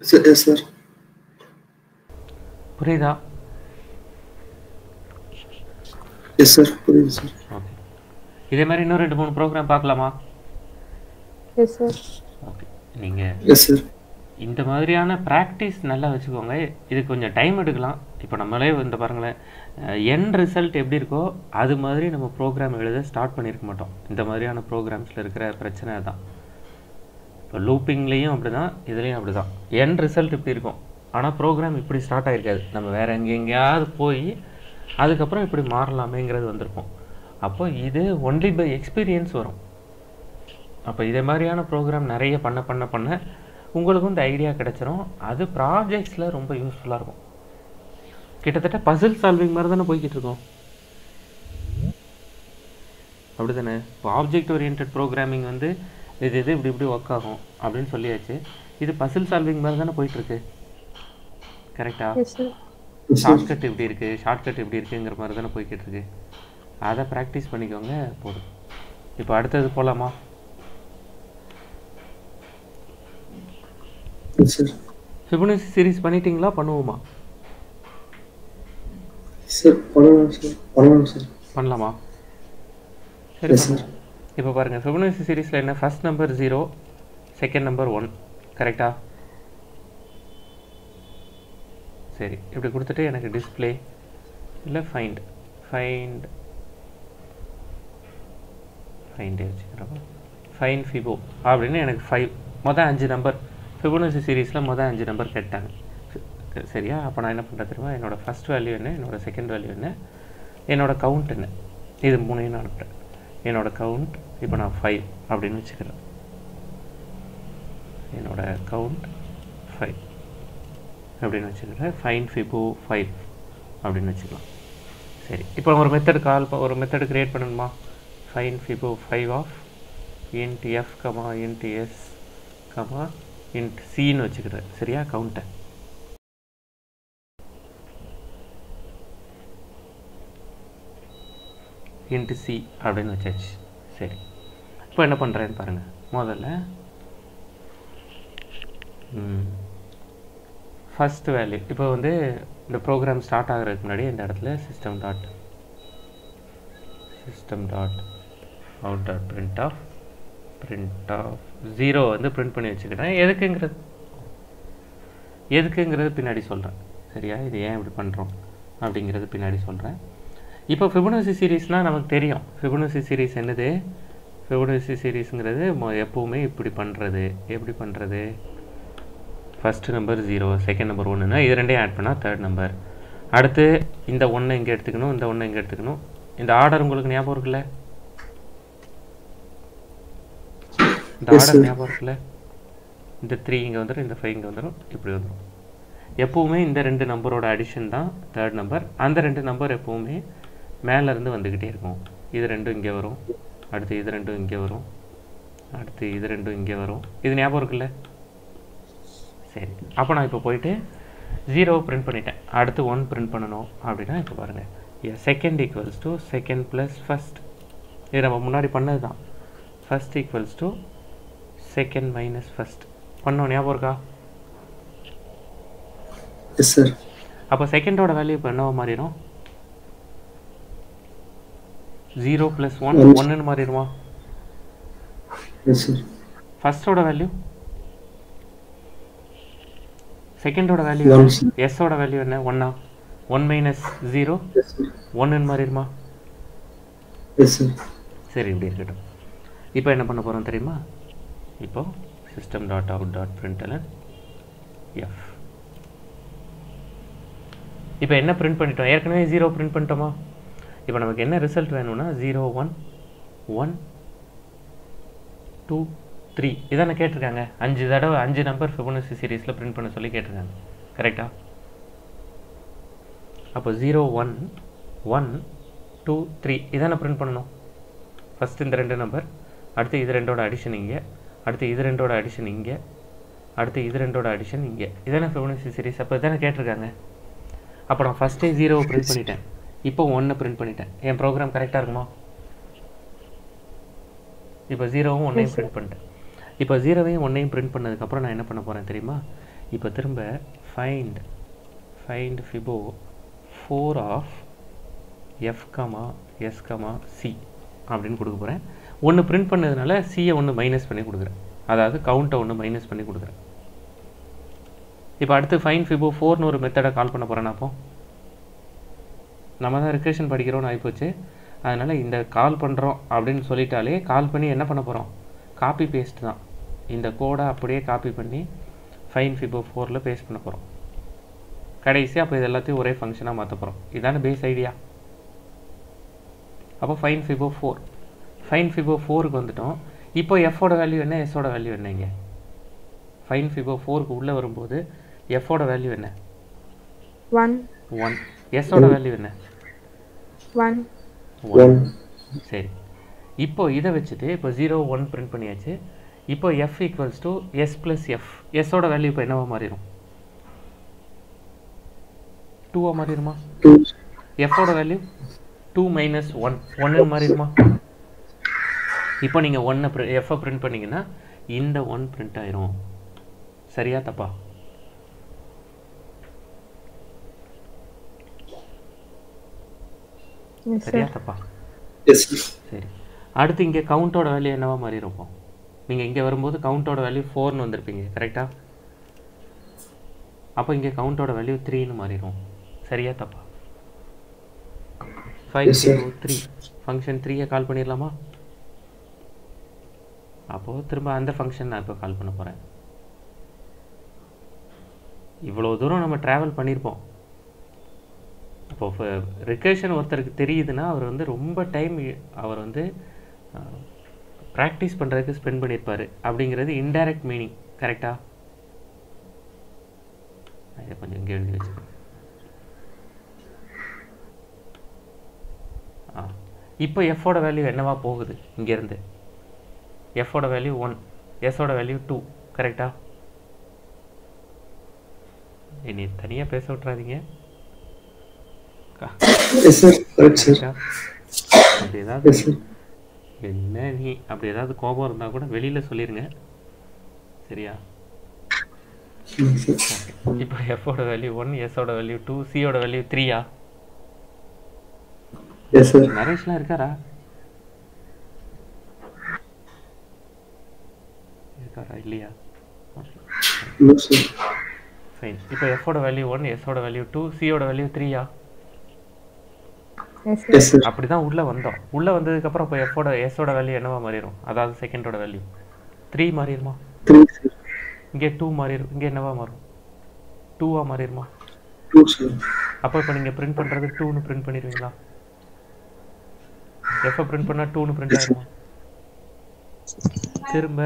Sir. புரியுதா? Yes, sir. புரியுது சார் ஓகே இதே மாதிரி இன்னும் ரெண்டு மூணு ப்ரோக்ராம் பார்க்கலாமா? எஸ் சார் ஓகே நீங்கள் எஸ் சார் இந்த மாதிரியான ப்ராக்டிஸ் நல்லா வச்சுக்கோங்க. இது கொஞ்சம் டைம் எடுக்கலாம். இப்போ நம்மளே இந்த பாருங்களேன் என் ரிசல்ட் எப்படி இருக்கோ அது மாதிரி நம்ம ப்ரோக்ராம் எழுத ஸ்டார்ட் பண்ணியிருக்க மாட்டோம். இந்த மாதிரியான ப்ரோக்ராம்ஸில் இருக்கிற பிரச்சனை தான் இப்போ லூப்பிங்லேயும் அப்படி தான் இதுலேயும் அப்படி தான் என் ரிசல்ட் இப்படி இருக்கும். ஆனால் ப்ரோக்ராம் இப்படி ஸ்டார்ட் ஆகிருக்காது நம்ம வேறு எங்கே எங்கேயாவது போய் அதுக்கப்புறம் இப்படி மாறலாமேங்கிறது வந்திருக்கும். அப்போ இது ஒன்லி பை எக்ஸ்பீரியன்ஸ் வரும். அப்போ இதே மாதிரியான ப்ரோக்ராம் நிறைய பண்ண பண்ண பண்ண உங்களுக்கும் இந்த ஐடியா கிடச்சிரும். அது ப்ராஜெக்ட்ஸில் ரொம்ப யூஸ்ஃபுல்லாக இருக்கும். கிட்டத்தட்ட பசில் சால்விங் மாதிரி தானே போய்கிட்டு இருக்கோம். அப்படி தானே இப்போ ஆப்ஜெக்ட் ஓரியன்ட் ப்ரோக்ராமிங் வந்து இது இது இப்படி இப்படி ஒர்க் ஆகும் அப்படின்னு சொல்லியாச்சு. இது பசில் சால்விங் மாதிரி தானே போயிட்டுருக்கு? கரெக்டா yes sir yes sir shortcut எப்படி இருக்குது ஷார்ட்கட் எப்படி இருக்குங்கிற மாதிரி தானே போய்கிட்டு இருக்கு அதை ப்ராக்டிஸ் பண்ணிக்கோங்க போதும். இப்போ அடுத்தது போகலாமா எஸ் சார் ஃபிபோனசி சீரிஸ் பண்ணிட்டீங்களா? பண்ணுவோமா? சார் பண்ணலாம் சார் பண்ணலாம்? சார். இப்போ பாருங்கள் ஃபிபோனசி சீரிஸில் என்ன? First number zero second number one கரெக்டாக சரி இப்படி கொடுத்துட்டு எனக்கு டிஸ்ப்ளே இல்லை ஃபைண்ட் ஃபைண்ட் ஃபைண்டே வச்சுக்கிறப்ப ஃபைன் ஃபிபோ அப்படின்னு எனக்கு ஃபைவ் மொதல் அஞ்சு நம்பர் ஃபிபோனசி சீரீஸில் மொதல் அஞ்சு நம்பர் கேட்டாங்க. சரியா? அப்போ நான் என்ன பண்ணுறேன் தெரியுமா? என்னோடய ஃபஸ்ட் வேல்யூ என்ன? என்னோட செகண்ட் வேல்யூ என்ன? என்னோடய கவுண்ட் என்ன? இது மூணையும் நான் அனுப்புகிறேன் என்னோடய கவுண்ட் இப்போ நான் ஃபைவ் அப்படின்னு வச்சுக்கிறேன். என்னோட கவுண்ட் ஃபைவ் அப்படின்னு வச்சுக்கிறேன். ஃபைன் ஃபிபோ ஃபைவ் அப்படின்னு வச்சுக்கலாம். சரி இப்போ ஒரு மெத்தட் கால் ஒரு மெத்தட் கிரியேட் பண்ணணுமா? Find fibo five of int f comma int s comma int சின்னு வச்சுக்கிறேன். சரியா? கவுண்ட்டை இன்ட்டு சி அப்படின்னு வச்சாச்சு. சரி. இப்போ என்ன பண்ணுறேன்னு பாருங்கள் முதல்ல ஃபஸ்ட் வேல்யூ இப்போ வந்து இந்த ப்ரோக்ராம் ஸ்டார்ட் ஆகிறதுக்கு முன்னாடி இந்த இடத்துல system dot system dot out dot print of print of zero வந்து பிரிண்ட் பண்ணி வச்சுக்கிறேன் எதுக்குங்கிறது எதுக்குங்கிறது பின்னாடி சொல்கிறேன் சரியா? இது ஏன் இப்படி பண்ணுறோம் அப்படிங்கிறது பின்னாடி சொல்கிறேன் இப்போ ஃபிபோனசி சீரீஸ்னால் நமக்கு தெரியும். ஃபிபோனசி சீரீஸ் என்னது? ஃபிபோனசி சீரீஸுங்கிறது எப்போவுமே இப்படி பண்ணுறது எப்படி பண்ணுறது first number zero second number ஒன்றுனா இது ரெண்டையும் ஆட் பண்ணால் தேர்ட் நம்பர் அடுத்து இந்த ஒன்றை இங்கே எடுத்துக்கணும் இந்த ஒன்றை இங்கே எடுத்துக்கணும். இந்த ஆர்டர் உங்களுக்கு ஞாபகம் இருக்குல்ல? இந்த ஆர்டர். ஞாபகம் இருக்குல்ல? இந்த த்ரீ இங்கே வந்துடும் இந்த ஃபைவ் இங்கே வந்துடும் இப்படி வந்துடும் எப்போவுமே இந்த ரெண்டு நம்பரோட அடிஷன் தான் தேர்ட் நம்பர் அந்த ரெண்டு நம்பர் எப்போவுமே மேல இருந்து வந்துக்கிட்டே இருக்கும். இது ரெண்டும் இங்கே வரும். அடுத்து இது ரெண்டும் இங்கே வரும். அடுத்து இது ரெண்டும் இங்கே வரும். இது ஞாபகம் இருக்குல்ல? சரி. அப்போ நான் இப்போ போயிட்டு ஜீரோ பிரிண்ட் பண்ணிட்டேன். அடுத்து ஒன் பிரிண்ட் பண்ணணும் அப்படின்னா இப்போ பாருங்கள் second equals to second plus first இது நம்ம முன்னாடி பண்ணது தான். First equals to second minus first பண்ணோம். ஞாபகம் இருக்கா? அப்போ செகண்டோட வேல்யூ இப்போ என்னவா மாறிடும். Zero plus one. ஒன்றுன்னு மாறிடுமா? ஃபர்ஸ்டோட வேல்யூ செகண்டோட வேல்யூ. எஸ்ஸோட வேல்யூ என்ன? ஒன்னா ஒன் மைனஸ் ஜீரோ ஒன்றுன்னு மாறிடுமா? சரி இப்படி இருக்கட்டும். இப்போ என்ன பண்ண போகிறோம் தெரியுமா? இப்போ system dot out dot println f இப்போ என்ன பிரிண்ட் பண்ணிட்டோம்? ஏற்கனவே ஜீரோ பிரிண்ட் பண்ணிட்டோமா? இப்போ நமக்கு என்ன ரிசல்ட் வேணும்னா zero one one two three இதானே கேட்டிருக்காங்க. அஞ்சு தடவை அஞ்சு நம்பர் ஃபிபோனசி சீரீஸில் பிரிண்ட் பண்ண சொல்லி கேட்டிருக்காங்க. கரெக்டாக அப்போ zero one one two three இதானே பிரிண்ட் பண்ணணும். ஃபஸ்ட்டு இந்த ரெண்டு நம்பர் அடுத்து இது ரெண்டோட அடிஷன் இங்கே அடுத்து இது ரெண்டோட அடிஷன் இங்கே அடுத்து இது ரெண்டோட அடிஷன் இங்கே. இதானே ஃபிபோனசி சீரிஸ் அப்போ இதானே கேட்டிருக்காங்க. அப்போ நான் ஃபஸ்ட்டே ஜீரோவை பிரிண்ட் பண்ணிட்டேன். இப்போ ஒன்று பிரிண்ட் பண்ணிட்டேன். என் ப்ரோக்ராம் கரெக்டாக இருக்குமா? இப்போ ஜீரோவும் ஒன்றையும் பிரிண்ட் பண்ணிட்டேன். இப்போ ஜீரோவையும் ஒன்றையும் பிரிண்ட் பண்ணதுக்கப்புறம் நான் என்ன பண்ண போகிறேன் தெரியுமா? இப்போ திரும்ப find find fibo four of f comma s comma c அப்படின்னு கொடுக்க போகிறேன் ஒன்று பிரிண்ட் பண்ணதுனால சியை ஒன்று மைனஸ் பண்ணி கொடுக்குறேன். அதாவது கவுண்ட்டை ஒன்று மைனஸ் பண்ணி கொடுக்குறேன். இப்போ அடுத்து ஃபைன் ஃபிபோ ஃபோர்னு ஒரு மெத்தடை கால் பண்ண போகிறேன் அப்போ. நம்ம தான் ரிக்ரேஷன் படிக்கிறோம்னு ஆகிப்போச்சு அதனால் இந்த கால் பண்ணுறோம் அப்படின்னு சொல்லிட்டாலே கால் பண்ணி என்ன பண்ண போகிறோம் காப்பி பேஸ்ட் தான். இந்த கோடை அப்படியே காப்பி பண்ணி ஃபைன் ஃபிபோ ஃபோரில் பேஸ்ட் பண்ண போகிறோம் கடைசியாக அப்போ இது எல்லாத்தையும் ஒரே ஃபங்க்ஷனாக மாற்ற போகிறோம் இதான பேஸ் ஐடியா அப்போ find fibo four find fibo ஃபோருக்கு வந்துட்டோம். இப்போ எஃபோட வேல்யூ என்ன? எஸ்ஸோட வேல்யூ என்ன இங்கே? ஃபைன் ஃபிபோ ஃபோருக்கு உள்ளே வரும்போது எஃபோட வேல்யூ என்ன? ஒன் ஒன் எஸ்ஸோட வேல்யூ என்ன? ஒன் ஒன் சரி. இப்போ இதை வச்சுட்டு இப்போ ஜீரோ ஒன் பிரிண்ட் பண்ணியாச்சு. இப்போ f equals to s plus f எஸ்ஸோட value இப்போ என்னவா மாறிடும் டூவா மாறிடுமா டூ எஃபோட வேல்யூ டூ மைனஸ் ஒன் ஒன்னு மாறிடுமா இப்போ நீங்கள் ஒன்னை எஃப்ஐ பிரிண்ட் பண்ணீங்கன்னா இந்த ஒன் பிரிண்ட் ஆயிரும். சரியா தப்பா? சரியா சார் தப்பா சார். அடுத்து இங்கே கவுண்டோட வேல்யூ என்னவா மாறி இருக்கும் நீங்கள் இங்கே வரும்போது கவுண்டோட வேல்யூ ஃபோர்னு வந்திருப்பீங்க கரெக்டா அப்போ இங்கே கவுண்டோட வேல்யூ த்ரீன்னு மாறிடும் சரியா தப்பா? ஃபைவ். ஜீரோ த்ரீ ஃபங்க்ஷன் த்ரீயை கால் பண்ணிடலாமா? அப்போது திரும்ப அந்த ஃபங்க்ஷன் நான் இப்போ கால் பண்ண போகிறேன் இவ்வளோ தூரம் நம்ம ட்ராவல் பண்ணியிருப்போம். அப்போ ரிகர்ஷன் ஒருத்தருக்கு தெரியுதுன்னா அவர் வந்து ரொம்ப டைம் அவர் வந்து ப்ராக்டிஸ் பண்ணுறதுக்கு ஸ்பெண்ட் பண்ணியிருப்பார். அப்படிங்கிறது இன்டைரக்ட் மீனிங் கரெக்டாக இதை கொஞ்சம் இங்கே எழுதி வச்சுக்கோங்க ஆ. இப்போ எஃபோட வேல்யூ என்னவா போகுது? இங்கேருந்து. எஃபோட வேல்யூ ஒன் எஸோட வேல்யூ டூ கரெக்டா இனி தனியாக பேச விட்றாதீங்க கரெக்டா அப்படி ஏதாவது என்ன நீ அப்படி ஏதாவது கோபம் இருந்தால் கூட வெளியில் சொல்லிடுங்க சரியா? சார் இப்போ எஃபோட வேல்யூ ஒன் எஸோட வேல்யூ டூ சியோட வேல்யூ த்ரீயா நரேஷ்லாம் இருக்காரா? இருக்காரா? இல்லையா? ஃபைன் இப்போ எஃபோட வேல்யூ ஒன் எஸோட வேல்யூ டூ சியோட வேல்யூ த்ரீயா எஸ் எஸ் சார் சார் அப்படி தான் உள்ளே வந்தோம். உள்ளே வந்ததுக்கப்புறம் இப்போ எஃபோட எஸோட வேல்யூ என்னவா மாறிடும் அதாவது செகண்டோட வேல்யூ த்ரீ மாறிடுமா இங்கே டூ மாறிடும் இங்கே என்னவா மாறும்? டூவா மாறிடுமா அப்போ இப்போ நீங்கள் பிரிண்ட் பண்ணுறது டூன்னு பிரிண்ட் பண்ணிடுவீங்களா எஃப்ஐ பிரிண்ட் பண்ணால் டூன்னு பிரிண்ட் ஆகிடுமா திரும்ப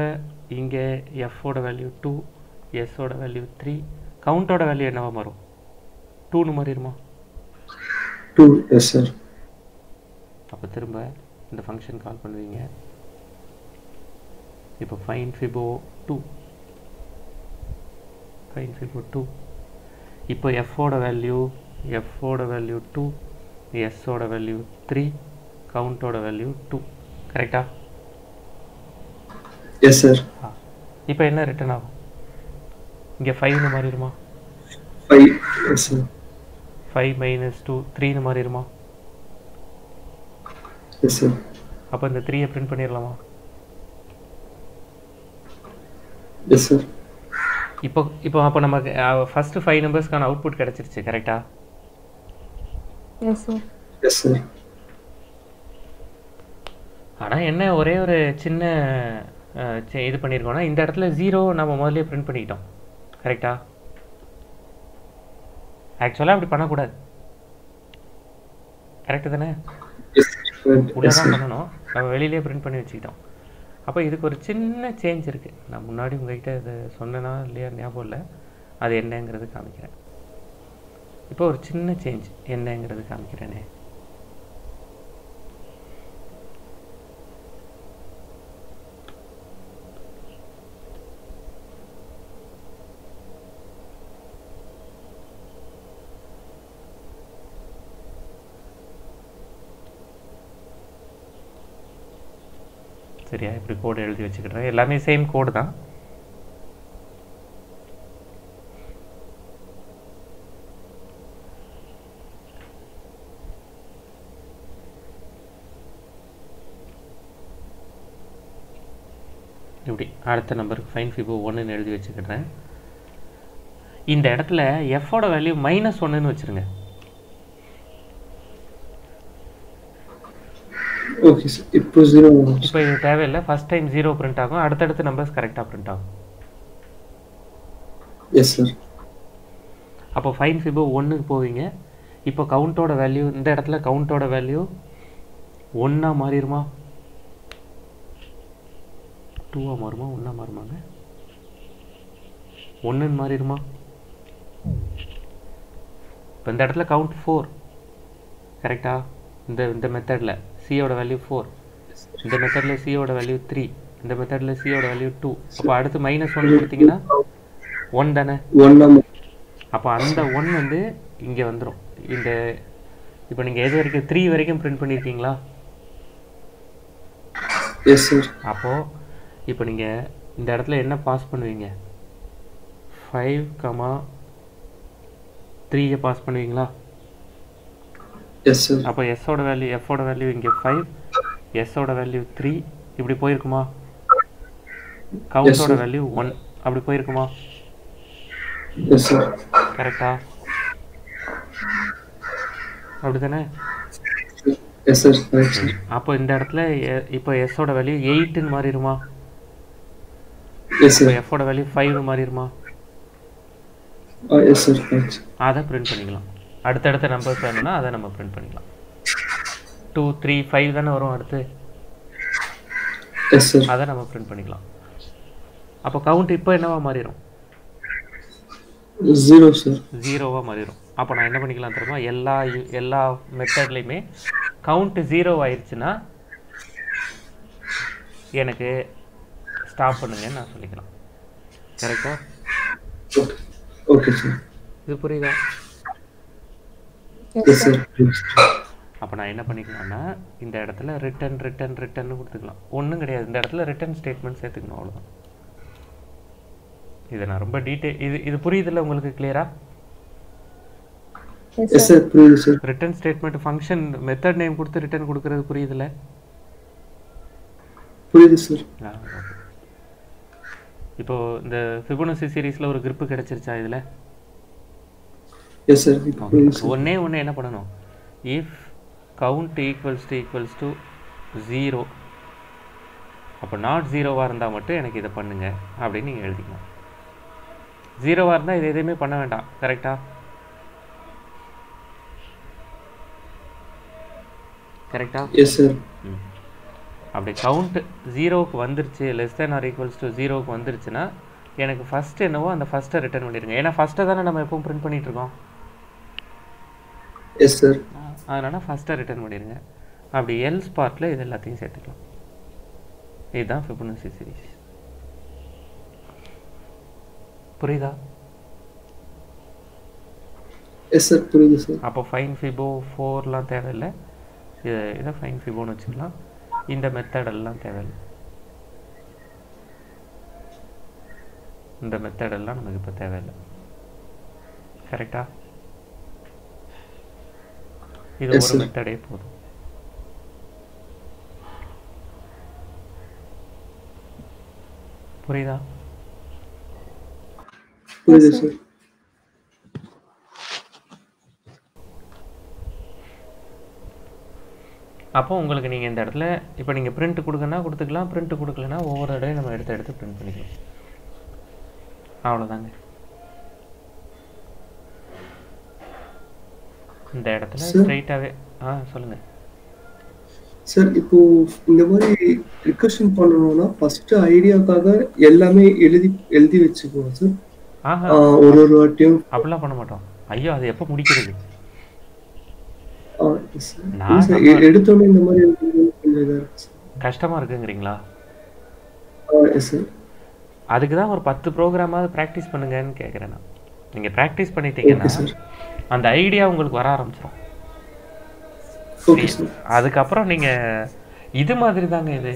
இங்கே எஃபோட வேல்யூ டூ எஸ்ஸோட வேல்யூ த்ரீ கவுண்டோட வேல்யூ என்னவா மாறும்? டூன்னு மாறிடுமா டூ எஸ் சார் அப்போ திரும்ப இந்த ஃபங்க்ஷன் கால் பண்ணுவீங்க. இப்போ find fibo two find fibo two இப்போ எஃபோட வேல்யூ எஃபோட வேல்யூ டூ எஸ்ஸோட வேல்யூ த்ரீ கவுண்டோட வேல்யூ டூ கரெக்டா எஸ் சார் இப்போ என்ன ரிட்டர்ன் ஆகும்? இங்கே ஃபைவ்னு மாறிடுமா? ஃபைவ் ஃபைவ் மைனஸ் டூ த்ரீன்னு மாறிடுமா? எஸ் சார் அப்போ இந்த த்ரீயை பிரிண்ட் பண்ணிடலாமா எஸ் சார் இப்போ இப்போ அப்போ நமக்கு ஃபஸ்ட்டு ஃபைவ் நம்பர்ஸ்க்கான அவுட்புட் கிடச்சிருச்சு கரெக்டா எஸ் சார் எஸ் சார் ஆனால் என்ன ஒரே ஒரு சின்ன இது பண்ணியிருக்கோம்னா இந்த இடத்துல ஜீரோ நம்ம முதல்லயே பிரிண்ட் பண்ணிக்கிட்டோம் கரெக்டா ஆக்சுவலாக அப்படி பண்ணக்கூடாது. கரெக்டு தானே? உள்ளே தான் பண்ணணும் நம்ம வெளியிலே பிரிண்ட் பண்ணி வச்சுக்கிட்டோம். அப்போ இதுக்கு ஒரு சின்ன சேஞ்ச் இருக்குது நான் முன்னாடி உங்ககிட்ட இதை சொன்னேனா இல்லையா ஞாபகம் இல்லை. அது என்னங்கிறது காமிக்கிறேன். இப்போ ஒரு சின்ன சேஞ்ச் என்னங்கிறது காமிக்கிறேனே. சரியா இப்படி கோடு எழுதி வச்சுக்கிட்டேன். எல்லாமே சேம் கோடு தான். இப்படி அடுத்த நம்பருக்கு ஃபைன் ஃபிபோ ஒன்றுன்னு எழுதி வச்சுக்கிட்றேன் இந்த இடத்துல எஃபோட வேல்யூ மைனஸ் ஒன்றுன்னு வச்சுருங்க. ஓகே சார் இப்போ ஜீரோ இப்போ இது தேவையில்லை. ஃபஸ்ட் டைம் ஜீரோ பிரிண்ட் ஆகும். அடுத்தடுத்த நம்பர்ஸ் கரெக்டாக பிரிண்ட் ஆகும். எஸ் சார் அப்போ ஃபைன் ஃபிபோ ஒன்றுக்கு போவீங்க. இப்போ கவுண்டோட வேல்யூ இந்த இடத்துல கவுண்டோட வேல்யூ ஒன்றா மாறிடுமா? டூவாக மாறுமா? ஒன்றா மாறுமாங்க? ஒன்றுன்னு மாறிடுமா? இப்போ இந்த இடத்துல கவுண்ட் ஃபோர் கரெக்டா இந்த இந்த மெத்தடில் சியோட வேல்யூ ஃபோர் இந்த மெத்தடில் சியோட வேல்யூ த்ரீ இந்த மெத்தடில் சியோட வேல்யூ டூ அப்போ அடுத்து மைனஸ் ஒன் கொடுத்தீங்கன்னா ஒன் தானே? அப்போ அந்த ஒன் வந்து இங்கே வந்துடும் இந்த இப்போ நீங்கள் எது வரைக்கும் த்ரீ வரைக்கும் பிரிண்ட் பண்ணியிருக்கீங்களா எஸ் சார் அப்போது இப்போ நீங்கள் இந்த இடத்துல என்ன பாஸ் பண்ணுவீங்க? ஃபைவ் கமா த்ரீயை பாஸ் பண்ணுவீங்களா? எஸ் அப்போ எஸ்ஸோட வேல்யூ எஃபோட வேல்யூ இங்கே ஃபைவ் எஸ்ஸோட வேல்யூ த்ரீ இப்படி போயிருக்குமா? கவுண்டோட. வேல்யூ ஒன் அப்படி போயிருக்குமா? எஸ் சார் கரெக்டா அப்படி தானே எஸ் சார் கரெக்ட் சார் அப்போ இந்த இடத்துல இப்போ எஸ்ஸோட வேல்யூ எயிட்டுன்னு மாறிடுமா? எஸ் சார் எஃபோட வேல்யூ ஃபைவ்னு மாறிடுமா? எஸ் சார் அதை பிரிண்ட் பண்ணிக்கலாம். அடுத்தடுத்த நம்பர்ஸ் வேணும்னா அதை நம்ம பிரிண்ட் பண்ணிக்கலாம். டூ த்ரீ ஃபைவ் தானே வரும் அடுத்து? அதை நம்ம பிரிண்ட் பண்ணிக்கலாம். அப்போ கவுண்ட் இப்போ என்னவா மாறிடும் ஜீரோ சார் ஜீரோவாக மாறிடும் அப்போ நான் என்ன பண்ணிக்கலாம் தெரியுமா? எல்லா எல்லா மெத்தட்லேயுமே கவுண்ட் ஜீரோ ஆயிடுச்சுன்னா எனக்கு ஸ்டாப் பண்ணுங்கன்னு நான் சொல்லிக்கலாம். கரெக்டா ஓகே சார் இது புரியுதா? அப்போ நான் என்ன பண்ணிக்கலாம்னா இந்த இடத்துல ரிட்டன் ரிட்டன் ரிட்டர்ன் கொடுத்துக்கலாம். ஒன்றும் கிடையாது. இந்த இடத்துல ரிட்டன் ஸ்டேட்மெண்ட் சேர்த்துக்கணும் அவ்வளோதான் இதை நான் ரொம்ப டீட்டெயில் இது இது புரியுதுல்ல உங்களுக்கு கிளியரா return statement function method name கொடுத்து ரிட்டர்ன் கொடுக்கறது புரியுதுல்ல? புரியுது சார். இப்போ இந்த ஃபிபோனசி சீரீஸில் ஒரு grip கிடைச்சிருச்சா இதில்? எஸ் சார் ஒன்னே ஒன்று என்ன பண்ணணும் if count equals to equals to zero அப்போ நாட் ஜீரோவாக இருந்தால் மட்டும் எனக்கு இதை பண்ணுங்க அப்படின்னு நீங்கள் எழுதிக்கணும். ஜீரோவாக இருந்தால் இது எதுவுமே பண்ண வேண்டாம் கரெக்டா கரெக்டா எஸ் சார். அப்படி கவுண்ட் ஜீரோவுக்கு வந்துருச்சு less than or equals to ஜீரோவுக்கு வந்துருச்சுன்னா எனக்கு ஃபர்ஸ்ட் என்னவோ அந்த ஃபஸ்ட்டை ரிட்டர்ன் பண்ணிடுங்க. ஏன்னா ஃபஸ்ட்டை தானே நம்ம எப்பவும் பிரிண்ட் பண்ணிட்டு இருக்கோம். எஸ் சார் அதனால் ஃபஸ்ட்டை ரிட்டர்ன் பண்ணிடுங்க. அப்படி எல்ஸ் பார்ட்டில் இது எல்லாத்தையும் சேர்த்துக்கலாம். இதுதான் ஃபிபோனசி சீரிஸ் புரியுதா? எஸ் சார் புரியுது சார் அப்போ ஃபைன் ஃபிபோ ஃபோர்லாம் தேவையில்லை. இதை இதை ஃபைன் ஃபிபோன்னு வச்சுக்கலாம். இந்த மெத்தடெல்லாம் தேவையில்லை. இந்த மெத்தடெல்லாம் நமக்கு இப்போ தேவையில்லை. கரெக்டா இது ஒரு. மெத்தடே போதும். புரியுதா? புரியுது சார் அப்போ உங்களுக்கு நீங்கள் இந்த இடத்துல இப்போ நீங்கள் பிரிண்ட் கொடுக்கனா கொடுத்துக்கலாம் பிரிண்ட் கொடுக்கலனா ஒவ்வொரு தடவையும் நம்ம எடுத்து எடுத்து பிரிண்ட் பண்ணிக்கலாம். அவ்வளோதாங்க இந்த இடத்துல Sir. ஸ்ட்ரைட்டாகவே ஆ சொல்லுங்கள் சார் இப்போ இந்த மாதிரி ரிகர்ஷன் பண்ணணும்னா ஃபர்ஸ்ட் ஐடியாக்காக எல்லாமே எழுதி எழுதி வச்சுக்குவோம் சார் ஒரு ஒரு வாட்டியும் அப்படிலாம் பண்ண மாட்டோம் ஐயோ அது எப்போ முடிக்கிறது எடுத்தோடனே இந்த மாதிரி. கஷ்டமாக இருக்குங்கிறீங்களா. அதுக்கு தான் ஒரு பத்து ப்ரோக்ராமாவது ப்ராக்டிஸ் பண்ணுங்கன்னு கேட்குறேன் நான் நீங்கள் ப்ராக்டிஸ் பண்ணிட்டீங்கன்னா. அந்த ஐடியா உங்களுக்கு வர ஆரம்பிச்சிடும் அதுக்கப்புறம் நீங்கள் இது மாதிரி தாங்க இது.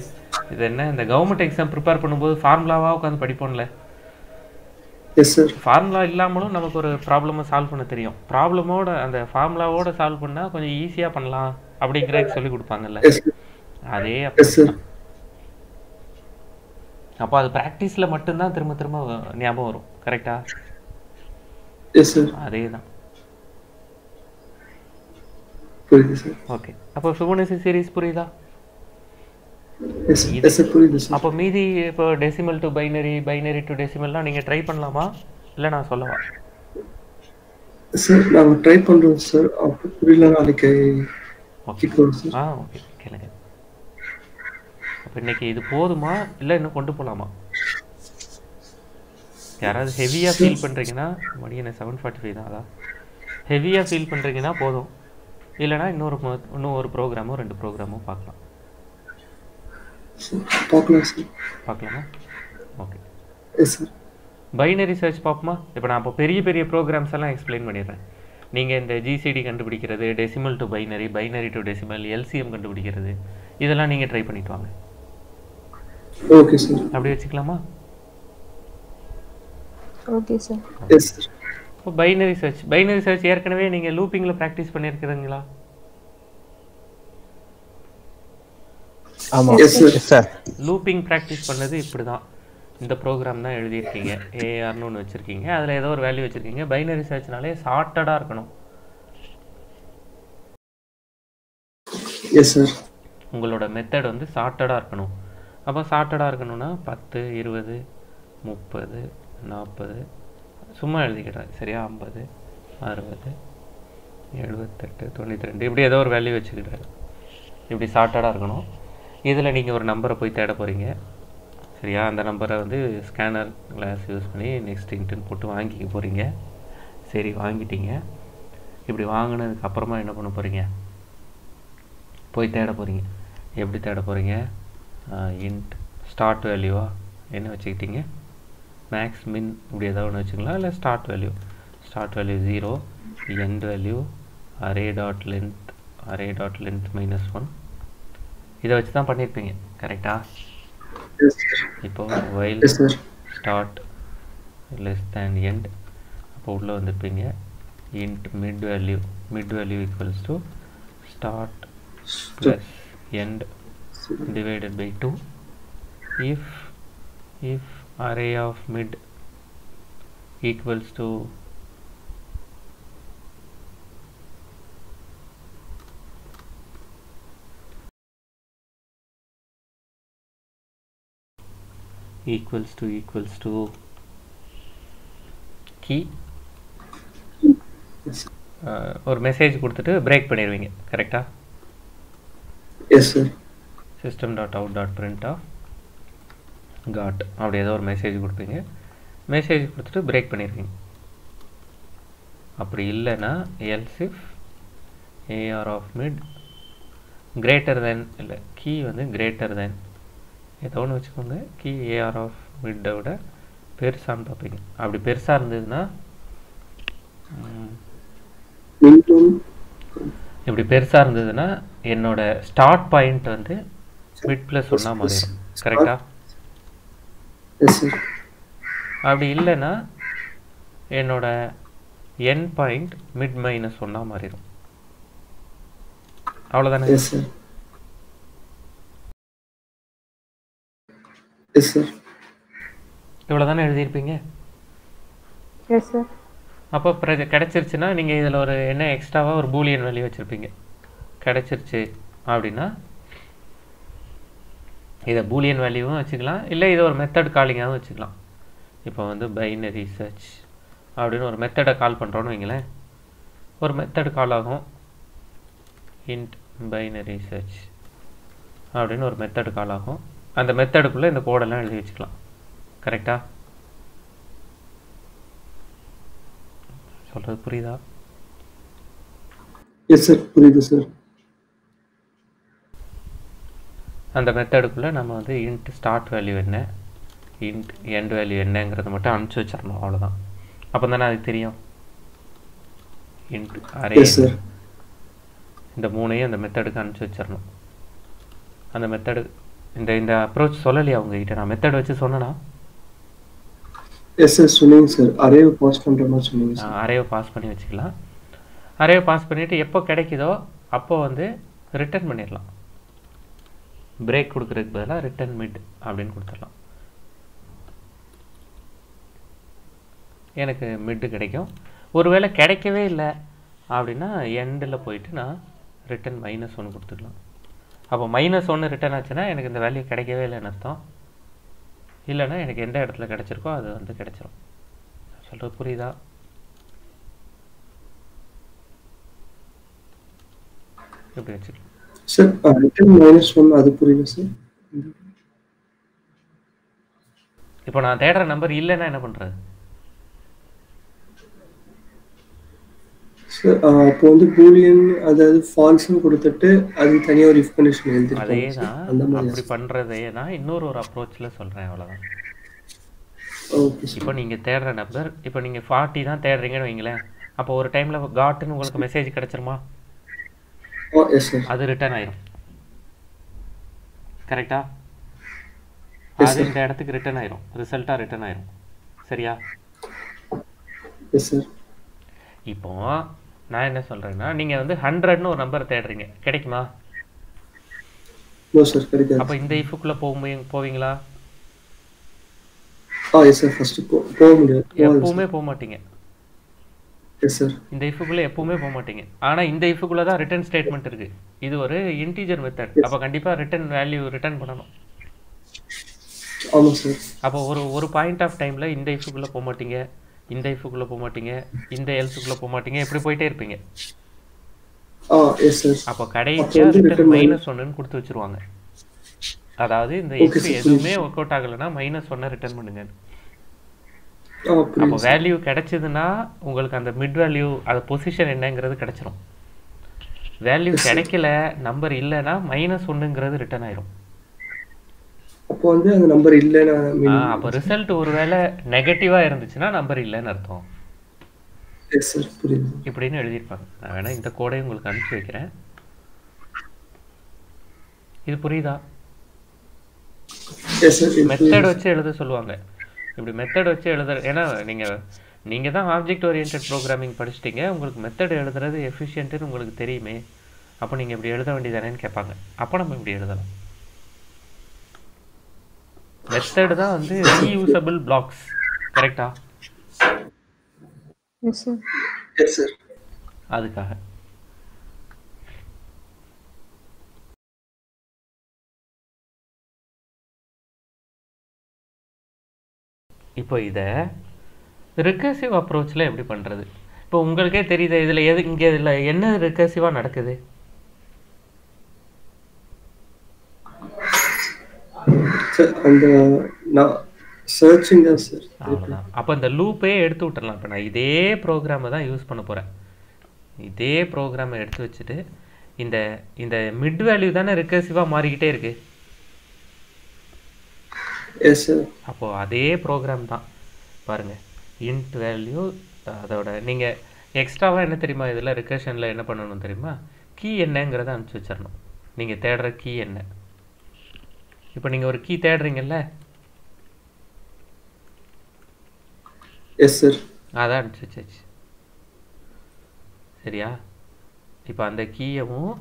இது என்ன இந்த கவர்மெண்ட் எக்ஸாம் ப்ரிப்பேர் பண்ணும்போது ஃபார்முலாவாக உட்காந்து படிப்போம்ல. ஃபார்முலா இல்லாமலும் நமக்கு ஒரு ப்ராப்ளமை சால்வ் பண்ண தெரியும். ப்ராப்ளமோட அந்த ஃபார்முலாவோட சால்வ் பண்ணால் கொஞ்சம் ஈஸியாக பண்ணலாம் அப்படிங்கிறதுக்கு சொல்லி கொடுப்பாங்கல்ல. அதே அப்போ அது ப்ராக்டிஸில் மட்டும்தான் திரும்ப திரும்ப ஞாபகம் வரும். கரெக்டா அதே தான் புரியுது சார். ஓகே அப்போ ஃபிபோனசி சீரிஸ் புரியுதா? அப்போ மீதி இப்போ decimal to binary binary to டெசிமல்லாம் நீங்கள் ட்ரை பண்ணலாமா? இல்லை நான் சொல்லவா? சார் நாங்கள் ட்ரை பண்ணுறோம் சார். புரியல நாளைக்கு ஆ ஓகே கேளுங்க. அப்போ இன்னைக்கு இது போதுமா? இல்லை இன்னும் கொண்டு போகலாமா யாராவது ஹெவியாக ஃபீல் பண்ணுறீங்கன்னா மணி என்ன செவன் ஃபார்ட்டி ஃபைவ் தான் அதான். ஹெவியாக ஃபீல் பண்ணுறீங்கன்னா போதும். இல்லைனா இன்னொரு இன்னும் ஒரு ப்ரோக்ராமோ ரெண்டு ப்ரோக்ராமோ பார்க்கலாம். பார்க்கலாம் சார் பார்க்கலாமா? Okay yes sir binary search பார்ப்போமா? இப்போ நான் இப்போ பெரிய பெரிய ப்ரோக்ராம்ஸ் எல்லாம் எக்ஸ்பிளைன் பண்ணிடுறேன். நீங்கள் இந்த ஜிசிடி கண்டுபிடிக்கிறது decimal to binary binary to decimal LCM கண்டுபிடிக்கிறது இதெல்லாம் நீங்கள் ட்ரை பண்ணிட்டு வாங்க. ஓகே சார் அப்படி வச்சுக்கலாமா? ஓகே சார் எஸ் சார் இப்போ பைனரி சர்ச் பைனரி சர்ச் ஏற்கனவே நீங்கள் லூப்பிங்கில் ப்ராக்டிஸ் பண்ணியிருக்கிறீங்களா லூப்பிங் ப்ராக்டிஸ் பண்ணது இப்படி தான் இந்த ப்ரோக்ராம் தான் எழுதியிருக்கீங்க. ஏஆர்னு ஒன்று வச்சுருக்கீங்க. அதில் ஏதோ ஒரு வேல்யூ வச்சுருக்கீங்க. பைனரி சர்ச்னாலே சார்ட்டடாக இருக்கணும். எஸ் சார் உங்களோட மெத்தட் வந்து சார்ட்டடாக இருக்கணும். அப்போ சார்ட்டடாக இருக்கணும்னா பத்து இருபது முப்பது நாற்பது சும்மா எழுதிக்கிறேன் சரியா? ஐம்பது அறுபது எழுபத்தெட்டு தொண்ணூற்றி ரெண்டு இப்படி ஏதோ ஒரு வேல்யூ வச்சுக்கிட்டேன் இப்படி சார்ட்டடாக இருக்கணும். இதில் நீங்கள் ஒரு நம்பரை போய் தேட போகிறீங்க சரியா? அந்த நம்பரை வந்து ஸ்கேனர் கிளாஸ் யூஸ் பண்ணி நெக்ஸ்ட் இன்ட்டுன்னு போட்டு வாங்கிக்க போகிறீங்க சரி வாங்கிட்டீங்க. இப்படி வாங்கினதுக்கு அப்புறமா என்ன பண்ண போகிறீங்க போய் தேட போகிறீங்க எப்படி தேட போகிறீங்க இன்ட் ஸ்டார்ட் வேல்யூவா என்ன வச்சுக்கிட்டீங்க? மேக்ஸ் மின் இப்படி ஏதாவது ஒன்று வச்சுக்கலாம் இல்லை start value start value zero end value array dot length array dot length minus one இதை வச்சு தான் பண்ணியிருப்பீங்க கரெக்டா எஸ் சார் இப்போ while start less than end அப்போ உள்ளே வந்திருப்பீங்க int mid value mid value equals to start plus end divided by 2 if if array of mid equals to equals to equals to key. Ah, ஒரு message கொடுத்துட்டு break பண்ணிடுவீங்க கரெக்டாக yes sir system dot out dot print of got அப்படி ஏதோ ஒரு message கொடுப்பீங்க message கொடுத்துட்டு break பண்ணிடுவீங்க அப்படி இல்லைன்னா else if AR of mid greater than இல்லை கீ வந்து கிரேட்டர் தென் ஏதோ ஒன்று வச்சுக்கோங்க. கீ ஏஆர் ஆஃப் மிட்டை விட பெருசான்னு பார்ப்பீங்க. அப்படி பெருசாக இருந்ததுன்னா இப்படி பெருசாக இருந்ததுன்னா என்னோட ஸ்டார்ட் பாயிண்ட் வந்து மிட் ப்ளஸ் ஒன்றா மாறிடும். கரெக்டா எஸ் சார் அப்படி இல்லைன்னா என்னோட என் பாயிண்ட் மிட் மைனஸ் ஒன்றா மாறிடும். அவ்வளோதானே எஸ் சார் எஸ் சார் இவ்வளோ தானே எழுதியிருப்பீங்க? எஸ் சார் அப்போ கிடச்சிருச்சுன்னா நீங்கள் இதில் ஒரு என்ன எக்ஸ்ட்ராவாக ஒரு பூலியன் வேல்யூ வச்சுருப்பீங்க. கிடச்சிருச்சு அப்படின்னா இதை பூலியன் வேல்யூவும் வச்சுக்கலாம் இல்லை இதை ஒரு மெத்தட் காலிங்காகவும் வச்சுக்கலாம். இப்போ வந்து பைனரி சர்ச் அப்படின்னு ஒரு மெத்தடை கால் பண்ணுறோன்னு வைங்களேன். ஒரு மெத்தட் கால் ஆகும். இன்ட் பைனரி சர்ச் அப்படின்னு ஒரு மெத்தட் கால் ஆகும். அந்த மெத்தடுக்குள்ளே இந்த கோடெல்லாம் எழுதி வச்சுக்கலாம். கரெக்டாக சொல்கிறது புரியுதா? எஸ் சார் புரியுது சார் அந்த மெத்தடுக்குள்ளே நம்ம வந்து இன்ட் ஸ்டார்ட் வேல்யூ என்ன இன்ட் எண்ட் வேல்யூ என்னங்கிறத மட்டும் அனுப்பிச்சி வச்சிடணும் அவ்வளோதான் அப்போ தானே அது தெரியும். இன்ட் அரே எஸ் இந்த மூணையும் அந்த மெத்தடுக்கு அனுப்பிச்சி வச்சிடணும் அந்த மெத்தடு இந்த இந்த அப்ரோச் சொல்லலையா உங்ககிட்ட? நான் மெத்தட் வச்சு சொன்னேனா? எஸ் சார் சொன்னீங்க சார் அரேவை பாஸ் பண்ணுற மாதிரி சார் அரேவை பாஸ் பண்ணி வச்சுக்கலாம். அரேவை பாஸ் பண்ணிவிட்டு எப்போ கிடைக்குதோ அப்போ வந்து ரிட்டர்ன் பண்ணிடலாம் பிரேக் கொடுக்குறதுக்கு பதிலாக ரிட்டன் மிட் அப்படின்னு கொடுத்துடலாம். எனக்கு மிட் கிடைக்கும். ஒருவேளை கிடைக்கவே இல்லை அப்படின்னா எண்டில் போயிட்டு நான் ரிட்டன் மைனஸ் ஒன்று கொடுத்துக்கலாம். அப்போ மைனஸ் ஒன்று ரிட்டன் ஆச்சுன்னா எனக்கு இந்த வேல்யூ கிடைக்கவே இல்லைன்னு அர்த்தம். இல்லைன்னா எனக்கு எந்த இடத்துல கிடச்சிருக்கோ அது வந்து கிடச்சிரும். சொல்கிறது புரியுதா? இப்படி வச்சுக்கலாம். சார் ரிட்டர்ன் மைனஸ் ஒன் அது புரியல சார் இப்போ நான் தேடுற நம்பர் இல்லைன்னா என்ன பண்ணுறது சார் அப்போ வந்து பூலியன் அதாவது ஃபால்ஸ்னு கொடுத்துட்டு அது தனியா ஒரு இஃப் கண்டிஷன் அதே தான் அப்படி பண்ணுறதே தான் இன்னொரு ஒரு அப்ரோச்சில் சொல்கிறேன் அவ்வளோதான் இப்போ நீங்கள் தேடுற நம்பர் இப்போ நீங்கள் ஃபார்ட்டி தான் தேடுறீங்கன்னு வைங்களேன். அப்போ ஒரு டைமில் காட்டுன்னு உங்களுக்கு மெசேஜ் கிடைச்சிருமா? அது ரிட்டர்ன் ஆயிரும். கரெக்டா அது. இந்த இடத்துக்கு ரிட்டர்ன் ஆயிரும். ரிசல்ட்டாக ரிட்டர்ன் ஆயிரும். சரியா? இப்போ நான் என்ன சொல்கிறேன்னா நீங்கள் வந்து ஹண்ட்ரட்னு ஒரு நம்பர் தேடுறீங்க. கிடைக்குமா? அப்போ இந்த இஃபுக்குள்ளே போக போவீங்களா? போகாது எப்பவுமே போக மாட்டீங்க. இந்த இஃபுக்குள்ளே எப்பவுமே போக மாட்டீங்க. ஆனால் இந்த இஃபுக்குள்ளே தான் ரிட்டர்ன் ஸ்டேட்மெண்ட் இருக்குது இது ஒரு இன்டீஜர் மெத்தட் அப்போ கண்டிப்பாக ரிட்டர்ன் வேல்யூ ரிட்டர்ன் பண்ணணும். அப்போ ஒரு ஒரு பாயிண்ட் ஆஃப் டைமில் இந்த இஃபுக்குள்ளே போக மாட்டீங்க இந்த இஃபுக்குள்ளே போக மாட்டீங்க இந்த எல்ஸுக்குள்ளே போக மாட்டீங்க இப்படி போயிட்டே இருப்பீங்க. அப்போ கடைசியாக ரிட்டர்ன் மைனஸ் ஒன்றுன்னு கொடுத்து வச்சிருவாங்க. அதாவது இந்த sir. எதுவுமே ஒர்க் அவுட் ஆகலைன்னா மைனஸ் ஒன்னை ரிட்டர்ன் பண்ணுங்க அப்போ வேல்யூ கிடைச்சதுன்னா உங்களுக்கு அந்த மிட் வேல்யூ அது பொசிஷன் என்னங்கிறது கிடைச்சிரும். வேல்யூ. கிடைக்கல நம்பர் இல்லைன்னா மைனஸ் ஒன்றுங்கிறது ரிட்டர்ன் ஆயிரும். அப்போ வந்து அந்த நம்பர் இல்லைன்னு அப்போ ரிசல்ட் ஒருவேளை நெகட்டிவாக இருந்துச்சுன்னா நம்பர் இல்லைன்னு அர்த்தம். இப்படின்னு எழுதியிருப்பாங்க. நான் வேணா இந்த கோடையும் உங்களுக்கு அனுப்பிச்சி வைக்கிறேன். இது புரியுதா? மெத்தட் வச்சு எழுத சொல்லுவாங்க. இப்படி மெத்தட் வச்சு எழுத ஏன்னா நீங்கள் நீங்கள் தான் ஆப்ஜெக்ட் ஓரியன்ட் ப்ரோக்ராமிங் படிச்சிட்டீங்க உங்களுக்கு மெத்தட் எழுதுறது எஃபிஷியன்ட்டுன்னு உங்களுக்கு தெரியுமே. அப்போ நீங்கள் இப்படி எழுத வேண்டியதானேன்னு கேட்பாங்க. அப்போ நம்ம இப்படி எழுதலாம். மெத்தட் தான் வந்து ரீயூசபிள் பிளாக்ஸ் கரெக்டா எஸ் சார் எஸ் சார் அதுக்காக. இப்போ இதை ரிகர்சிவ் அப்ரோச்சில் எப்படி பண்ணுறது இப்போ உங்களுக்கே தெரியுது இதில் எது இங்கே இதில் என்ன ரிகர்சிவாக நடக்குது? சர்ச்சிங் தான் சார் அவ்வளோதான் அப்போ இந்த லூப்பே எடுத்து விட்டுறலாம். இப்போ நான் இதே ப்ரோக்ராமை தான் யூஸ் பண்ண போகிறேன் இதே ப்ரோக்ராமை எடுத்து வச்சுட்டு இந்த இந்த மிட் வேல்யூ தானே ரிகர்சிவாக மாறிக்கிட்டே இருக்கு? எஸ் சார் அப்போது அதே ப்ரோக்ராம் தான். பாருங்கள் இன்ட் வேல்யூ அதோட நீங்கள் எக்ஸ்ட்ராவாக என்ன தெரியுமா? இதில் ரிகர்ஷனில் என்ன பண்ணணும் தெரியுமா? கீ என்னங்கிறத அனுப்பிச்சி வச்சிடணும். நீங்கள் தேடுற கீ என்ன? இப்போ நீங்கள் ஒரு கீ தேடுறீங்கல்ல? எஸ் சார் அதை அனுப்பிச்சி வச்சாச்சு. சரியா? இப்போ அந்த கீயவும்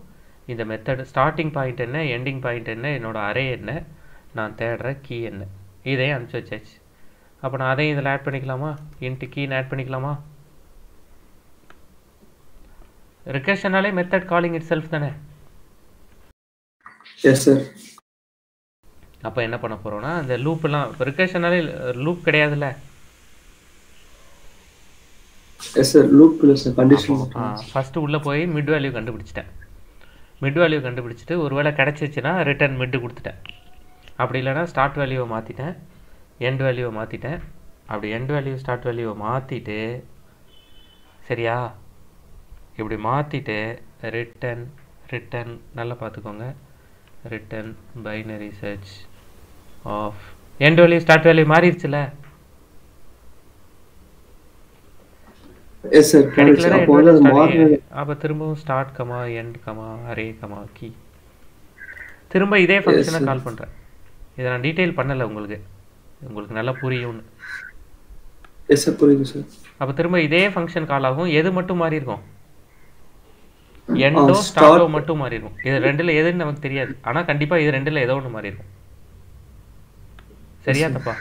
இந்த மெத்தட் ஸ்டார்டிங் பாயிண்ட் என்ன எண்டிங் பாயிண்ட் என்ன என்னோட அரே என்ன நான் தேடுற கீ என்ன? இதையும் அனுப்பிச்சி வச்சாச்சு. அப்போ நான் அதையும் இதில் ஆட் பண்ணிக்கலாமா? இன்ட்டு கீன்னு ஆட் பண்ணிக்கலாமா? ரிகர்ஷனாலே மெத்தட் காலிங் இட் செல்ஃப் தானே? எஸ் சார் அப்போ என்ன பண்ண போகிறோம்னா அந்த லூப்பெல்லாம் ரிகர்ஷனாலே லூப் கிடையாதுல்ல? எஸ் சார் லூப் இல்லை சார் கண்டிஷன் ஃபஸ்ட்டு உள்ளே போய் மிட் வேல்யூ கண்டுபிடிச்சிட்டேன். மிட் வேல்யூ கண்டுபிடிச்சிட்டு ஒருவேளை கிடச்சிச்சுன்னா ரிட்டர்ன் மிட்டு கொடுத்துட்டேன். அப்படி இல்லைன்னா ஸ்டார்ட் வேல்யூவை மாற்றிட்டேன் எண்ட் வேல்யூவை மாற்றிட்டேன் அப்படி எண்ட் வேல்யூ ஸ்டார்ட் வேல்யூவை மாற்றிட்டு சரியா? இப்படி மாற்றிட்டு ரிட்டன் ரிட்டன் நல்லா பார்த்துக்கோங்க. Return binary search of end value start value மாறிடுச்சுல? அப்போ திரும்பவும் start comma end comma array comma key திரும்ப இதே ஃபங்க்ஷனை கால் பண்ணுறேன் இதை நான் டீட்டெயில் பண்ணலை உங்களுக்கு. உங்களுக்கு நல்லா புரியும்னு. எஸ் சார் புரியுது சார் அப்போ திரும்ப இதே ஃபங்க்ஷன் கால் ஆகும். எது மட்டும் மாறி இருக்கும்? எண்டோ. ஸ்டார்ட்டோ மட்டும் மாறி இருக்கும். இது ரெண்டுல எதுன்னு நமக்கு தெரியாது. ஆனா கண்டிப்பா இது ரெண்டுல ஏதோ ஒன்று மாறி இருக்கும். சரியா தப்பா?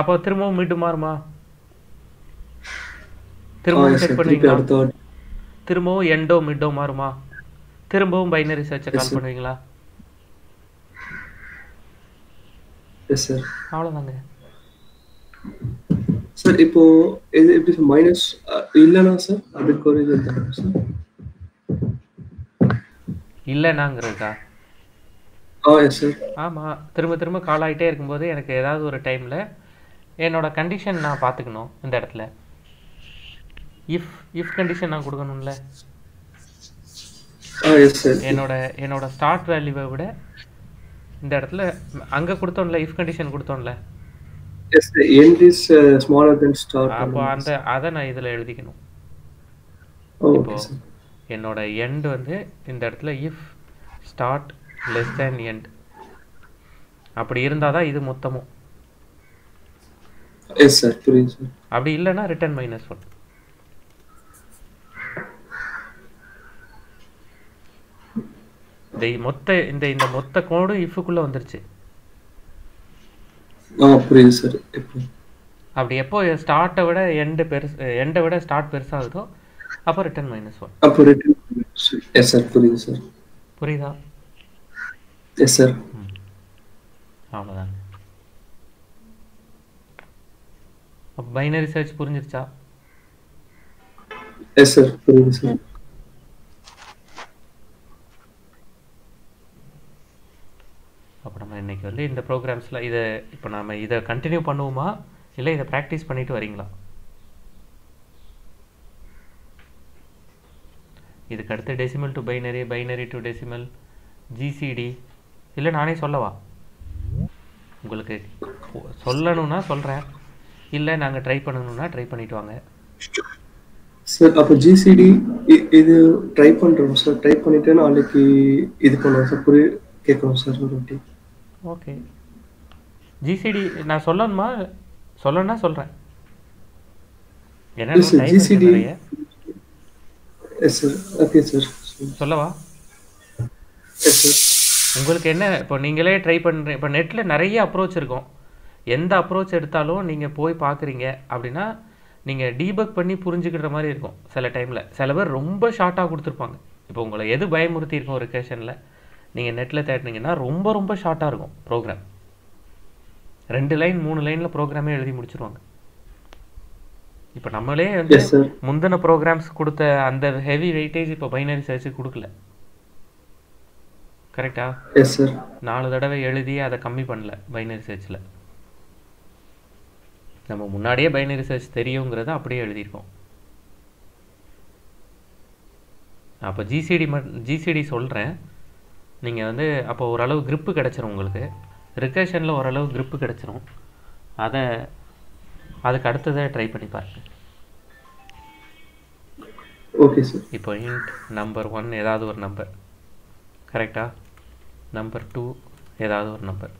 அப்போ திரும்பவும் மிட்டு மாறுமா? திரும்பவும் செக் பண்ணுவீங்களா? திரும்பவும் எண்டோ மிட்டோ மாறுமா? திரும்பவும் பைனரி சர்ச்சை கால். பண்ணுவீங்களா? எஸ் சார் அவ்வளோதாங்க சார் இப்போ இது எப்படி மைனஸ் இல்லைனா சார் அதுக்கு ஒரு இது சார் இல்லைனாங்கிறதுக்கா சார் ஆமாம் திரும்ப திரும்ப கால் ஆகிட்டே இருக்கும்போது எனக்கு ஏதாவது ஒரு டைமில் என்னோட கண்டிஷன் நான் பார்த்துக்கணும் இந்த இடத்துல. இஃப் இஃப் கண்டிஷன் நான் கொடுக்கணும்ல. சார் என்னோட என்னோட ஸ்டார்ட் வேல்யூவை விட இந்த இடத்துல அங்கே கொடுத்தோம்ல if condition கொடுத்தோம்ல. Yes end is smaller than start அப்போ அந்த அதை நான் இதில் எழுதிக்கணும். ஓகே சார் என்னோட எண்ட் வந்து இந்த இடத்துல if start less than end அப்படி இருந்தால் தான் இது மொத்தமும். எஸ் சார் புரியுது சார் அப்படி இல்லைன்னா ரிட்டர்ன் மைனஸ் ஒன் இந்த மொத்த இந்த இந்த மொத்த கோடு இஃபுக்குள்ளே வந்துருச்சு. புரியுது சார் அப்படி எப்போ ஸ்டார்ட்டை விட எண்டு பெருசு எண்டை விட ஸ்டார்ட் பெருசாகுதோ அப்போ ரிட்டர்ன் மைனஸ் ஒன் அப்போ ரிட்டர்ன் எஸ் சார் புரியுது சார் புரியுதா? எஸ் சார் அவ்வளோதாங்க பைனரி சர்ச் புரிஞ்சிருச்சா? எஸ் சார் புரியுது சார் அப்போ நம்ம இன்னைக்கு வந்து இந்த ப்ரோக்ராம்ஸில் இதை இப்போ நம்ம இதை கண்டினியூ பண்ணுவோமா? இல்லை இதை ப்ராக்டிஸ் பண்ணிட்டு வரீங்களா? இதுக்கு அடுத்து decimal to binary binary to decimal GCD இல்லை நானே சொல்லவா? உங்களுக்கு சொல்லணும்னா சொல்கிறேன் இல்லை நாங்கள் ட்ரை பண்ணணும்னா ட்ரை பண்ணிட்டு வாங்க. சார் அப்போ ஜிசிடி இது ட்ரை பண்ணுறோம் சார் ட்ரை பண்ணிட்டு நாளைக்கு இது பண்ணுவோம் சார் புரிய கேட்கணும் சார் ஒரு வாட்டி. ஓகே. ஜிசிடி நான் சொல்லணுமா? சொல்லணும்னா சொல்கிறேன் எஸ் சார் ஓகே சார் சொல்லவா? உங்களுக்கு என்ன இப்போ நீங்களே ட்ரை பண்ணுறீங்க இப்போ நெட்டில் நிறைய அப்ரோச் இருக்கும். எந்த அப்ரோச் எடுத்தாலும் நீங்கள் போய் பார்க்குறீங்க அப்படின்னா நீங்கள் டீபக் பண்ணி புரிஞ்சுக்கிற மாதிரி இருக்கும். சில டைமில் சில பேர் ரொம்ப ஷார்ட்டாக கொடுத்துருப்பாங்க. இப்போ உங்களை எது பயமுறுத்தி இருக்கும் ஒரு கேஷனில் நீங்கள் நெட்டில் தேடினீங்கன்னா ரொம்ப ரொம்ப ஷார்ட்டாக இருக்கும் ப்ரோக்ராம் ரெண்டு லைன் மூணு லைனில் ப்ரோக்ராமே எழுதி முடிச்சிருவாங்க. இப்போ நம்மளே வந்து முந்தின ப்ரோக்ராம்ஸ் கொடுத்த அந்த ஹெவி வெயிட்டேஜ் இப்போ பைனரி சர்ச்சு கொடுக்கல. கரெக்டா நாலு தடவை எழுதி அதை கம்மி பண்ணல பைனரி சர்ச்சில் நம்ம முன்னாடியே பைனரி சர்ச் தெரியுங்கிறத அப்படியே எழுதியிருக்கோம் அப்போ ஜிசிடி மட் ஜிசிடி சொல்கிறேன் நீங்கள் வந்து அப்போ ஓரளவு grip கிடச்சிரும் உங்களுக்கு. ரிகர்ஷனில் ஓரளவு grip கிடச்சிரும். அதை அதுக்கு அடுத்ததை ட்ரை பண்ணி பாருங்க. ஓகே சார் இப்போ இன்ட் நம்பர் ஒன் ஏதாவது ஒரு நம்பர் கரெக்டா நம்பர் டூ ஏதாவது ஒரு நம்பர்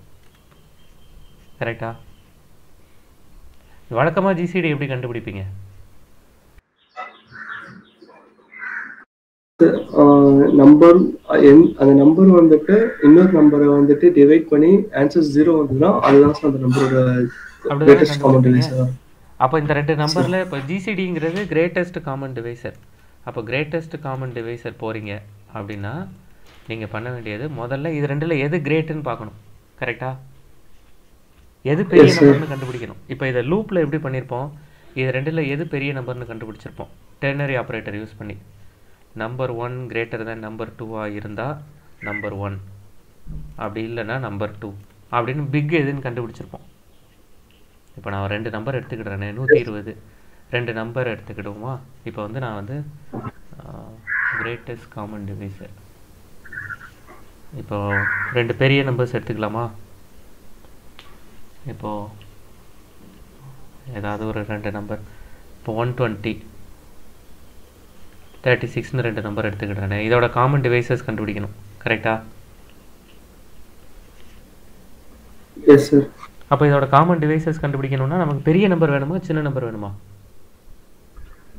கரெக்டா வழக்கமாக ஜிசிடி எப்படி கண்டுபிடிப்பீங்க? நம்பர் அந்த நம்பர் வந்துட்டு இன்னொரு நம்பரை வந்துட்டு டிவைட் பண்ணி ஆன்சர் ஜீரோ வந்ததுன்னா அதுதான் அந்த நம்பரோட அப்போ இந்த ரெண்டு நம்பரில் இப்போ ஜிசிடிங்கிறது கிரேட்டஸ்ட் காமன் டிவைசர் அப்போ கிரேட்டஸ்ட் காமன் டிவைசர் போகிறீங்க அப்படின்னா நீங்கள் பண்ண வேண்டியது முதல்ல இது ரெண்டில் எது கிரேட்டுன்னு பார்க்கணும். கரெக்டா எது பெரிய. நம்பர்னு கண்டுபிடிக்கணும். இப்போ இதை லூப்பில் எப்படி பண்ணியிருப்போம் இது ரெண்டில் எது பெரிய நம்பர்னு கண்டுபிடிச்சிருப்போம். டெர்னரி ஆப்ரேட்டர் யூஸ் பண்ணி. Number one greater than number டூவாக இருந்தால் நம்பர் ஒன் அப்படி இல்லைன்னா நம்பர் டூ அப்படின்னு பிக் எதுன்னு கண்டுபிடிச்சிருப்போம். இப்போ நான் ரெண்டு நம்பர் எடுத்துக்கிடுறேனே நூற்றி இருபது. ரெண்டு நம்பர் எடுத்துக்கிடுவோமா? இப்போ வந்து நான் வந்து கிரேட்டஸ்ட் காமன் டிவைசர் இப்போ ரெண்டு பெரிய நம்பர்ஸ் எடுத்துக்கலாமா? இப்போ ஏதாவது ஒரு ரெண்டு நம்பர் இப்போ ஒன் டுவெண்ட்டி தேர்ட்டி சிக்ஸ்னு ரெண்டு நம்பர் எடுத்துக்கிடுறேனே இதோட காமன் டிவைசஸ் கண்டுபிடிக்கணும். கரெக்டா அப்போ இதோட காமன் டிவைசஸ் கண்டுபிடிக்கணும்னா நமக்கு பெரிய நம்பர் வேணுமா சின்ன நம்பர் வேணுமா?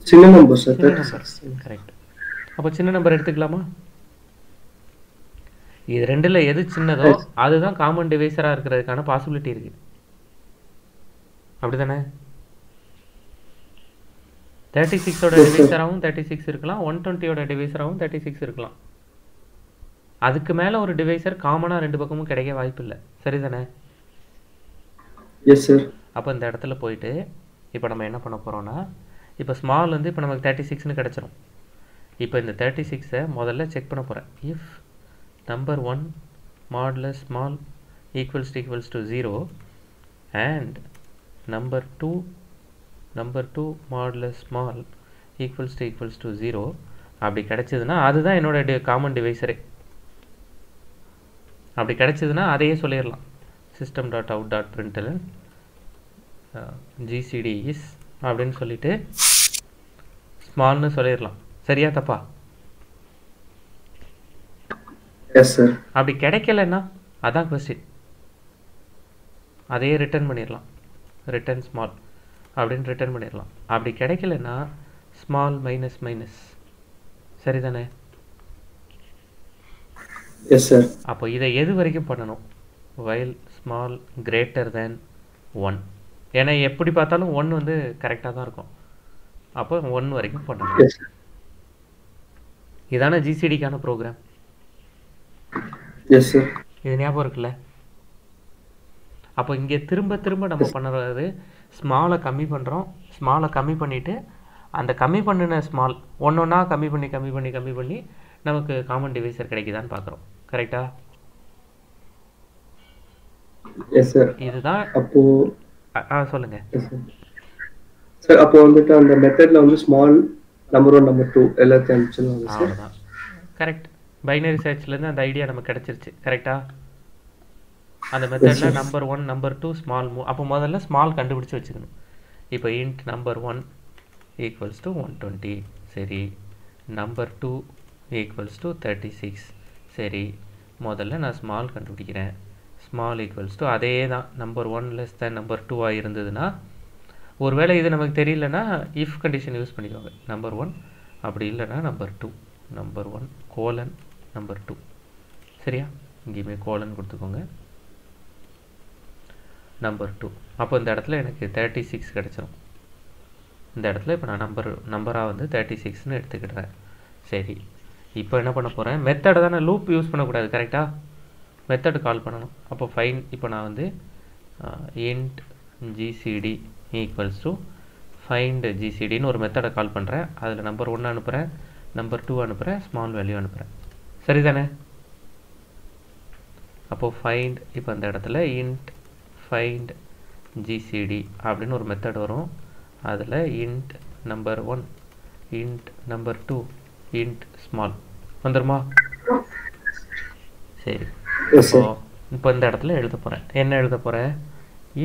சின்ன நம்பர் சார் கரெக்ட் அப்போ சின்ன நம்பர் எடுத்துக்கலாமா? இது ரெண்டுல எது சின்னதோ அதுதான் காமன் டிவைசரா இருக்கிறதுக்கான பாசிபிலிட்டி இருக்கு. அப்படி தானே தேர்ட்டி சிக்ஸோட. டிவைசராகவும் தேர்ட்டி சிக்ஸ் இருக்கலாம். ஒன் டுவெண்ட்டியோட டிவைசராகவும் தேர்ட்டி சிக்ஸ் இருக்கலாம். அதுக்கு மேலே ஒரு டிவைசர் காமனாக ரெண்டு பக்கமும் கிடைக்க வாய்ப்பு இல்லை சரிதானே? எஸ் சார் அப்போ இந்த இடத்துல போயிட்டு இப்போ நம்ம என்ன பண்ண போகிறோம்னா இப்போ ஸ்மால் வந்து இப்போ நமக்கு தேர்ட்டி சிக்ஸ்னு கிடச்சிரும். இப்போ இந்த தேர்ட்டி சிக்ஸை முதல்ல செக் பண்ண போகிறேன் if number one modulus small equals equals to zero and number two number two modulus small equals to equals to zero அப்படி கிடைச்சதுன்னா அதுதான் என்னோட காமன் டிவைசரே அப்படி கிடைச்சதுன்னா அதையே சொல்லிடலாம். System dot out dot println GCD is அப்படின்னு சொல்லிட்டு ஸ்மால்னு சொல்லிடலாம். சரியா தப்பா? அப்படி கிடைக்கலன்னா அதான் கொஸ்டின் அதையே ரிட்டர்ன் பண்ணிடலாம். ரிட்டர்ன் ஸ்மால் அப்படின்னு ரிட்டர்ன் பண்ணிடலாம். அப்படி கிடைக்கலன்னா ஸ்மால் மைனஸ் மைனஸ் சரிதானே? எஸ் சார் அப்போ இதை எது வரைக்கும் பண்ணணும்? While small greater than one ஏன்னா எப்படி பார்த்தாலும் ஒன் வந்து கரெக்டாக தான் இருக்கும். அப்போ ஒன் வரைக்கும் பண்ணணும். இதான ஜிசிடிக்கான ப்ரோக்ராம் எஸ் சார் இது ஞாபகம் இருக்குல்ல? அப்போ இங்கே திரும்ப திரும்ப நம்ம பண்ணுறது ஸ்மாலை கம்மி பண்ணுறோம் ஸ்மாலை கம்மி பண்ணிவிட்டு அந்த கம்மி பண்ணின ஸ்மால் ஒன்று ஒன்றா கம்மி பண்ணி கம்மி பண்ணி கம்மி பண்ணி நமக்கு காமன் டிவைசர் கிடைக்குதான்னு பார்க்குறோம். கரெக்டாக எஸ் சார் இதுதான். அப்போ ஆ- சார் சார் அப்போ வந்துட்டு அந்த மெத்தட்ல வந்து small number one number two எல்லாத்தையும் அனுப்பிச்சிடலாம் சார் அவ்வளோதான் கரெக்ட் பைனரி சர்ச்லேருந்து அந்த ஐடியா நமக்கு கிடச்சிருச்சு. கரெக்டா அந்த மெத்தடில் number one number two small மூ அப்போ முதல்ல ஸ்மால் கண்டுபிடிச்சு வச்சுக்கணும். இப்போ int number one equals to one twenty சரி. Number two equals to thirty six சரி. முதல்ல நான் ஸ்மால் கண்டுபிடிக்கிறேன். ஸ்மால் ஈக்குவல்ஸ் டு அதே தான் number one less than number டூவாக இருந்ததுன்னா ஒருவேளை இது நமக்கு தெரியலனா இஃப் கண்டிஷன் யூஸ் பண்ணிக்கோங்க. நம்பர் ஒன் அப்படி இல்லைன்னா number two number one colon number two சரியா? இங்கேயுமே கோலன் கொடுத்துக்கோங்க. நம்பர் டூ அப்போ இந்த இடத்துல எனக்கு தேர்ட்டி சிக்ஸ் கிடச்சிரும். இந்த இடத்துல இப்போ நான் நம்பர் நம்பராக வந்து தேர்ட்டி சிக்ஸ்னு எடுத்துக்கிடுறேன். சரி. இப்போ என்ன பண்ண போகிறேன் மெத்தடை தானே? லூப் யூஸ் பண்ணக்கூடாது கரெக்டாக மெத்தடு கால் பண்ணணும் அப்போ ஃபைன் இப்போ நான் வந்து int GCD equals to find ஜிசிடின்னு ஒரு மெத்தடை கால் பண்ணுறேன் அதில் நம்பர் ஒன்று அனுப்புகிறேன் நம்பர் டூ அனுப்புகிறேன் ஸ்மால் வேல்யூ அனுப்புகிறேன் சரிதானே? அப்போது ஃபைண்ட் இப்போ அந்த இடத்துல இன்ட் ஃபைண்ட் ஜிசிடி அப்படின்னு ஒரு மெத்தட் வரும். அதில் int number one int number two int small வந்துருமா? சரி. இப்போ இப்போ இந்த இடத்துல எழுத போகிறேன் என்ன எழுத போகிறேன்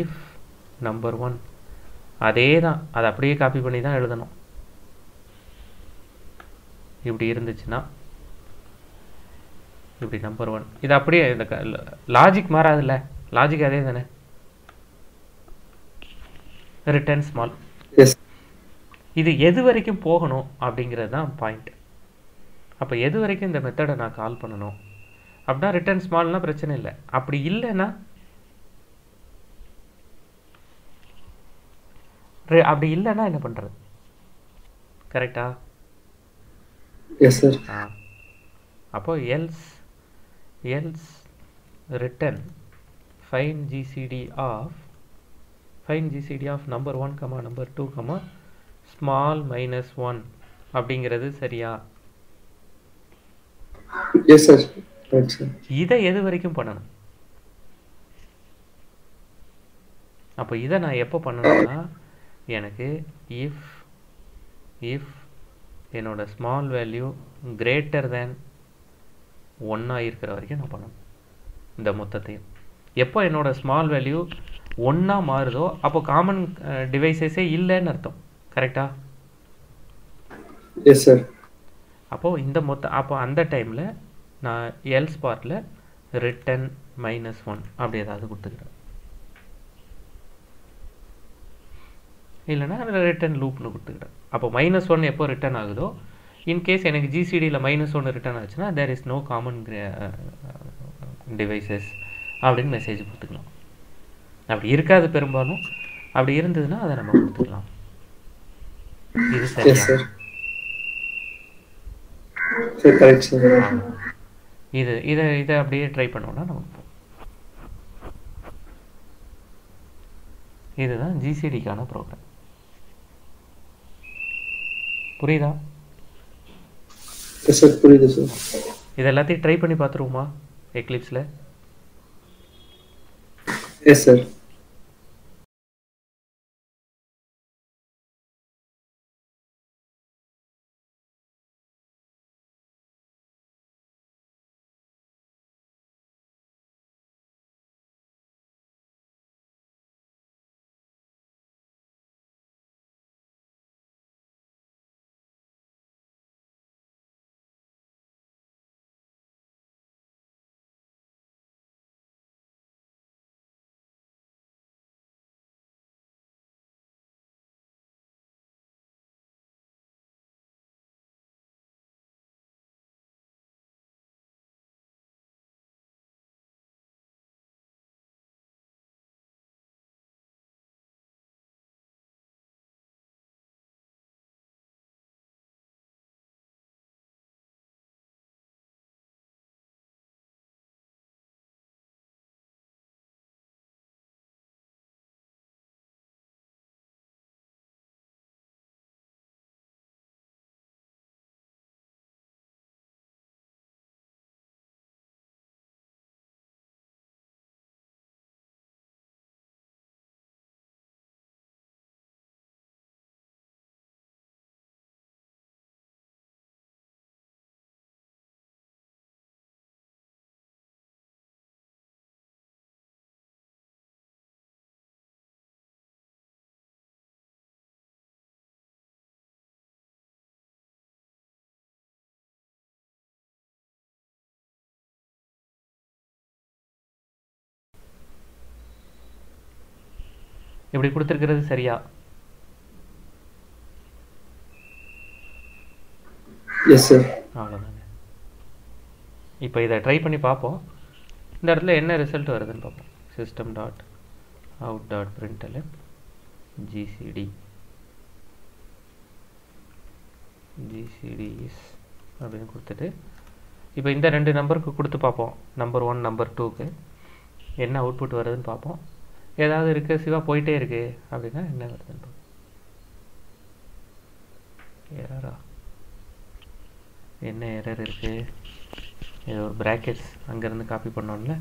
இஃப் நம்பர் ஒன் அதே தான் அதை அப்படியே காப்பி பண்ணி தான் எழுதணும். இப்படி இருந்துச்சுன்னா இப்படி நம்பர் ஒன் இது அப்படியே இந்த லாஜிக் மாறாதுல்ல. லாஜிக் அதே தானே ரிட்டர்ன் ஸ்மால் இது எது வரைக்கும் போகணும் அப்படிங்கிறது தான் பாயிண்ட் அப்போ எது வரைக்கும் இந்த மெத்தடை நான் கால் பண்ணணும்? அப்படின்னா ரிட்டர்ன் ஸ்மால்னா பிரச்சனை இல்லை. அப்படி இல்லைன்னா அப்படி இல்லைன்னா என்ன பண்ணுறது கரெக்டா எஸ் சார் ஆ. அப்போ else else return find GCD of find GCD of number one comma number two comma small minus one அப்படிங்கிறது சரியா? இதை எது வரைக்கும் பண்ணணும்? அப்போ இதை நான் எப்போ பண்ணணும்னா எனக்கு இஃப் இஃப் என்னோட ஸ்மால் வேல்யூ கிரேட்டர் தேன் ஒன்னாக இருக்கிற வரைக்கும் நான் பண்ணணும். இந்த மொத்தத்தையும். எப்போ என்னோட ஸ்மால் வேல்யூ ஒன்றா மாறுதோ அப்போ காமன் டிவைசஸே இல்லைன்னு அர்த்தம். கரெக்டா எஸ் சார் அப்போது இந்த மொத்த அப்போ அந்த டைமில் நான் எல்ஸ் பார்ட்டில் ரிட்டன் மைனஸ் ஒன் அப்படி ஏதாவது கொடுத்துக்கிறேன். இல்லைன்னா ரிட்டன் லூப்னு கொடுத்துக்கிறேன். அப்போ மைனஸ் ஒன் எப்போ ரிட்டர்ன் ஆகுதோ இன்கேஸ் எனக்கு ஜிசிடியில் மைனஸ் ஒன்று ரிட்டர்ன் ஆச்சுன்னா there is no common divisors அப்படின்னு மெசேஜ் கொடுத்துக்கலாம். அப்படி இருக்காது பெரும்பாலும். அப்படி இருந்ததுன்னா அதை நம்ம கொடுத்துக்கலாம் இது சரியா. இது இதை இதை அப்படியே ட்ரை பண்ணோம்னா நமக்கு. இதுதான் ஜிசிடிக்கான ப்ரோக்ராம் புரியுதா? சார் புரியுது சார் இது எல்லாத்தையும் ட்ரை பண்ணி பார்த்துருவோமா? எக்லிப்ஸில் எஸ் சார் இப்படி கொடுத்துருக்கிறது சரியா? எஸ் சார் அவ்வளோதாங்க இப்போ இதை ட்ரை பண்ணி பார்ப்போம். இந்த இடத்துல என்ன ரிசல்ட் வருதுன்னு பார்ப்போம். System dot out dot println GCD GCD is அப்படின்னு கொடுத்துட்டு இப்போ இந்த ரெண்டு நம்பருக்கு கொடுத்து பார்ப்போம். நம்பர் ஒன் நம்பர் டூக்கு என்ன அவுட்புட் வருதுன்னு பார்ப்போம். ஏதாவது இருக்குது சிவா போயிட்டே இருக்கு அப்படின்னா என்ன எரரா என்ன எரர் இருக்கு? ஏதோ ஒரு பிராக்கெட்ஸ் அங்கேருந்து காப்பி பண்ணோம்ல?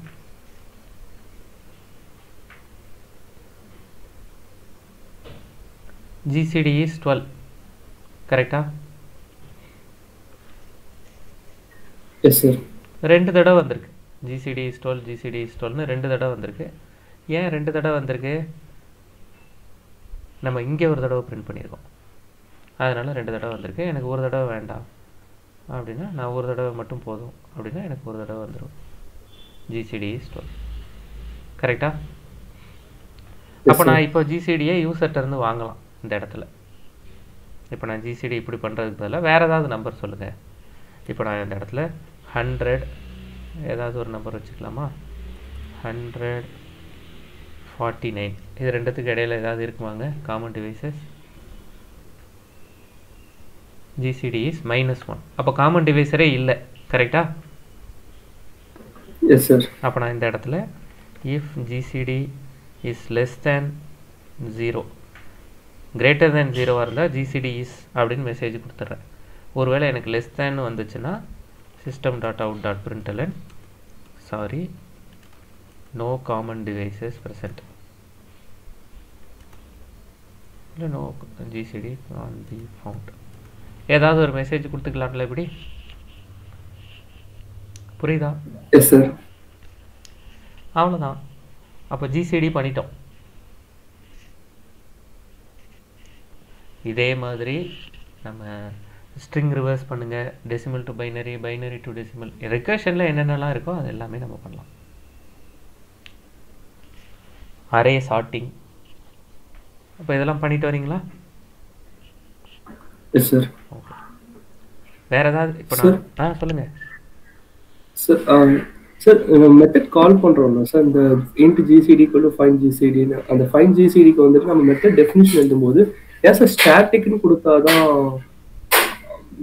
ஜிசிடி இஸ் டுவெல் கரெக்டா ரெண்டு தடவை வந்திருக்கு. GCD is twelve GCD is டுவெல்னு ரெண்டு தடவை வந்திருக்கு. ஏன் ரெண்டு தடவை வந்திருக்கு? நம்ம இங்கே ஒரு தடவை பிரிண்ட் பண்ணியிருக்கோம். அதனால் ரெண்டு தடவை வந்திருக்கு. எனக்கு ஒரு தடவை வேண்டாம். அப்படின்னா நான் ஒரு தடவை மட்டும் போதும். அப்படின்னா எனக்கு ஒரு தடவை வந்துடும் ஜிசிடி இஸ் டுவெல் கரெக்டா அப்போ நான் இப்போ ஜிசிடியை யூசர்ட்ட இருந்து வாங்கலாம் இந்த இடத்துல. இப்போ நான் ஜிசிடி இப்படி பண்ணுறதுக்கு பதிலாக வேறு ஏதாவது நம்பர் சொல்லுங்கள் இப்போ நான் இந்த இடத்துல ஹண்ட்ரட் ஏதாவது ஒரு நம்பர் வச்சுக்கலாமா? ஹண்ட்ரட் ஃபார்ட்டி நைன் இது ரெண்டுத்துக்கு இடையில ஏதாவது இருக்குமாங்க? Common divisors GCD is minus one அப்போ காமன் டிவைசரே இல்லை கரெக்டா எஸ் சார் அப்போ நான் இந்த இடத்துல if GCD is less than zero greater than ஜீரோவாக இருந்தால் ஜிசிடி இஸ் அப்படின்னு மெசேஜ் கொடுத்துட்றேன். ஒருவேளை எனக்கு லெஸ் தேன் வந்துச்சுன்னா system dot out dot println sorry common divisors present இல்லை no GCD can be found ஏதாவது ஒரு மெசேஜ் கொடுத்துக்கலாம்ல இப்படி? புரியுதா? எஸ் சார் அவ்வளோதான் அப்போ ஜிசிடி பண்ணிட்டோம். இதே மாதிரி நம்ம ஸ்ட்ரிங் ரிவர்ஸ் பண்ணுங்க. Decimal to binary binary to decimal ரெக்கர்ஷனில் என்னென்னலாம் இருக்கோ அது எல்லாமே நம்ம பண்ணலாம். அரே சார்ட்டிங் அப்போ இதெல்லாம் பண்ணிட்டு வரீங்களா? எஸ் சார் வேற ஏதாவது இப்போ. நான் ஆ சொல்லுங்கள் சார் சார் மெத்தட் கால் பண்றோம்ல சார் இந்த இன்ட் ஜிசிடி டு ஃபைன் ஜிசிடின்னு அந்த ஃபைன் ஜிசிடிக்கு வந்துட்டு நம்ம மெத்தட் டெஃபினிஷன் எழுதும்போது ஏன் சார் ஸ்டாட்டிக்னு கொடுத்தாதான்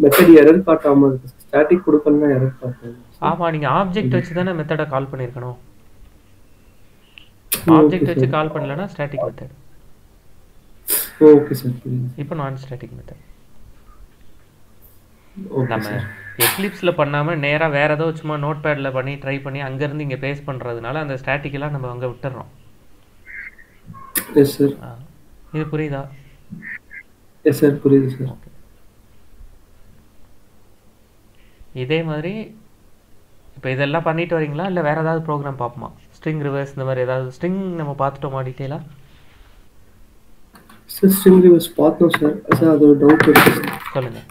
மெத்தட் எரர் காட்டாம இருக்கு? ஸ்டாட்டிக் கொடுக்கலன்னா எரர் காட்டாது. ஆமா நீங்க ஆப்ஜெக்ட் வச்சு தானே மெத்தடை கால் பண்ணியிருக்கணும் ஆப்ஜெக்ட் வச்சு. கால் பண்ணலன்னா ஸ்டாட்டிக் மெத்தட் ஓகே சார் இப்போ நான் ஸ்டாட்டிக் மெத்தட் நம்ம எக்லிப்ஸில் பண்ணாமல் நேராக வேற ஏதோ சும்மா நோட் பேடில் பண்ணி ட்ரை பண்ணி அங்கேருந்து இங்கே பேஸ் பண்ணுறதுனால அந்த ஸ்டாட்டிக்கெல்லாம் நம்ம அங்கே விட்டுறோம். எஸ் சார் ஆ. இது புரியுதா? எஸ் சார் புரியுது சார் இதே மாதிரி இப்போ இதெல்லாம் பண்ணிட்டு வரீங்களா? இல்லை வேற ஏதாவது ப்ரோக்ராம் பார்ப்போமா? ஸ்ட்ரிங் ரிவர்ஸ் இந்த மாதிரி ஏதாவது ஸ்ட்ரிங் நம்ம பார்த்துட்டோமா டீட்டெயிலாக சார் ஸ்ட்ரிங் ரிவர்ஸ் பார்த்தோம் சார் சார் அது ஒரு டவுட் இருக்கு சார் சொல்லுங்கள்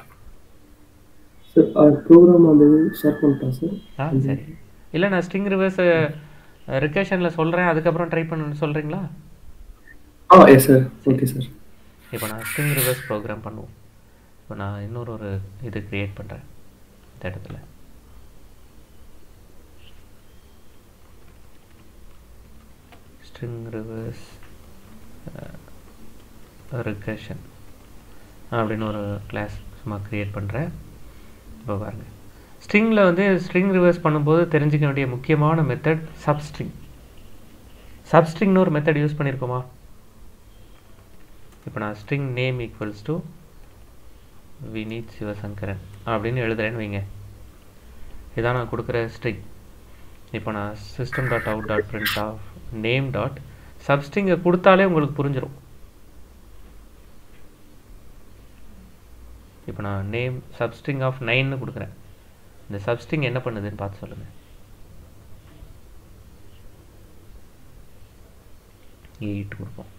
சார் அது ப்ரோக்ராம் அந்த ஷேர் பண்ணிட்டா சார் ஆ சரி. இல்லை நான் ஸ்ட்ரிங் ரிவர்ஸ் ரிகர்ஷனில் சொல்கிறேன் அதுக்கப்புறம் ட்ரை பண்ண சொல்கிறீங்களா ஆ எஸ் சார் ஓகே சார் இப்போ நான் ஸ்ட்ரிங் ரிவர்ஸ் ப்ரோக்ராம் பண்ணுவோம். இப்போ நான் இன்னொரு ஒரு இது க்ரியேட் பண்ணுறேன் இந்த இடத்துல. ஸ்ட்ரிங் ரிவர்ஸ் ரிகர்ஷன் அப்படின்னு ஒரு கிளாஸ் சும்மா க்ரியேட் பண்ணுறேன் இப்போ பாருங்க. ஸ்ட்ரிங்கில் வந்து ஸ்ட்ரிங் ரிவர்ஸ் பண்ணும்போது தெரிஞ்சிக்க வேண்டிய முக்கியமான மெத்தட் சப்ஸ்ட்ரிங் சப்ஸ்ட்ரிங்னு ஒரு மெத்தட் யூஸ் பண்ணியிருக்கோமா இப்போ நான் string name equals to Vineeth Sivasankaran அப்படின்னு எழுதுறேன்னு வைங்க. இதான் நான் கொடுக்குற ஸ்ட்ரிங் இப்போ நான் system dot out dot print of name dot சப்ஸ்டிங்கை கொடுத்தாலே உங்களுக்கு புரிஞ்சிடும் இப்போ நான் நேம் சப்ஸ்டிங் ஆஃப் நைன்னு கொடுக்குறேன். இந்த சப்ஸ்டிங் என்ன பண்ணுதுன்னு பார்த்து சொல்லுங்கள் எயிட் கொடுப்போம்.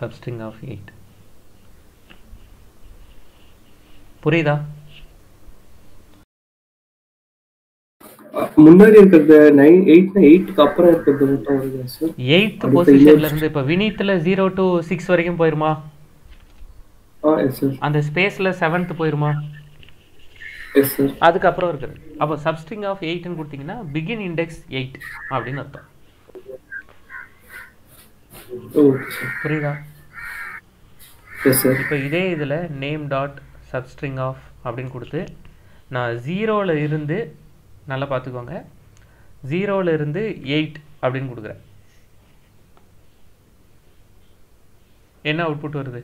சப்ஸ்டிங் ஆஃப் எயிட் புரியுதா? முன்னாடி இருக்கிறது நைன் எயிட் எயிட்க்கு அப்புறம் இருக்கிறது மட்டும் வருதா சார் எயித் பொசிஷன்ல. இருந்து இப்போ வினீத்தில் ஜீரோ டு சிக்ஸ் வரைக்கும் போயிருமா? அந்த ஸ்பேஸ்ல செவன்த் போயிருமா? அதுக்கப்புறம் இருக்குது. அப்போ சப்ஸ்ட்ரிங் ஆஃப் எயிட்னு கொடுத்தீங்கன்னா பிகின் இண்டெக்ஸ் எயிட் அப்படின்னு அர்த்தம். புரியுதா? இப்போ இதே இதில் நேம் டாட் சப்ஸ்ட்ரிங் ஆஃப் அப்படின்னு கொடுத்து நான் ஜீரோவில் இருந்து நல்லா பார்த்துக்கோங்க. ஜீரோவில் இருந்து எயிட் அப்படின்னு கொடுக்குறேன். என்ன அவுட்புட் வருது?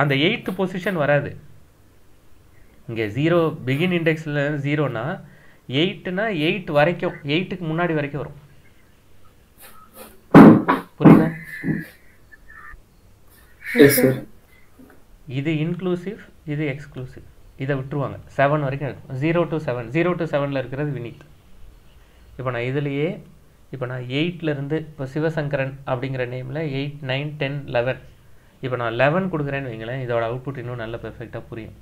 அந்த எயித்து பொசிஷன் வராது. இங்கே ஜீரோ பிகின் இண்டெக்ஸில் ஜீரோனா எயிட்னா எயிட் வரைக்கும் எயிட்டுக்கு முன்னாடி வரைக்கும் வரும். புரியுதா? இது இன்க்ளூசிவ் இது எக்ஸ்க்ளூசிவ் இதை விட்டுருவாங்க. செவன் வரைக்கும் இருக்கும் zero to seven zero to செவனில் இருக்கிறது வினித். இப்போ நான் இதுலேயே இப்போ நான் எயிட்லேருந்து இப்போ சிவசங்கரன் அப்படிங்கிற நேமில் எயிட் நைன் டென் லெவன் இப்போ நான் லெவன் கொடுக்குறேன்னு வைங்களேன் இதோட அவுட்புட் இன்னும் நல்ல பெர்ஃபெக்டாக புரியும்.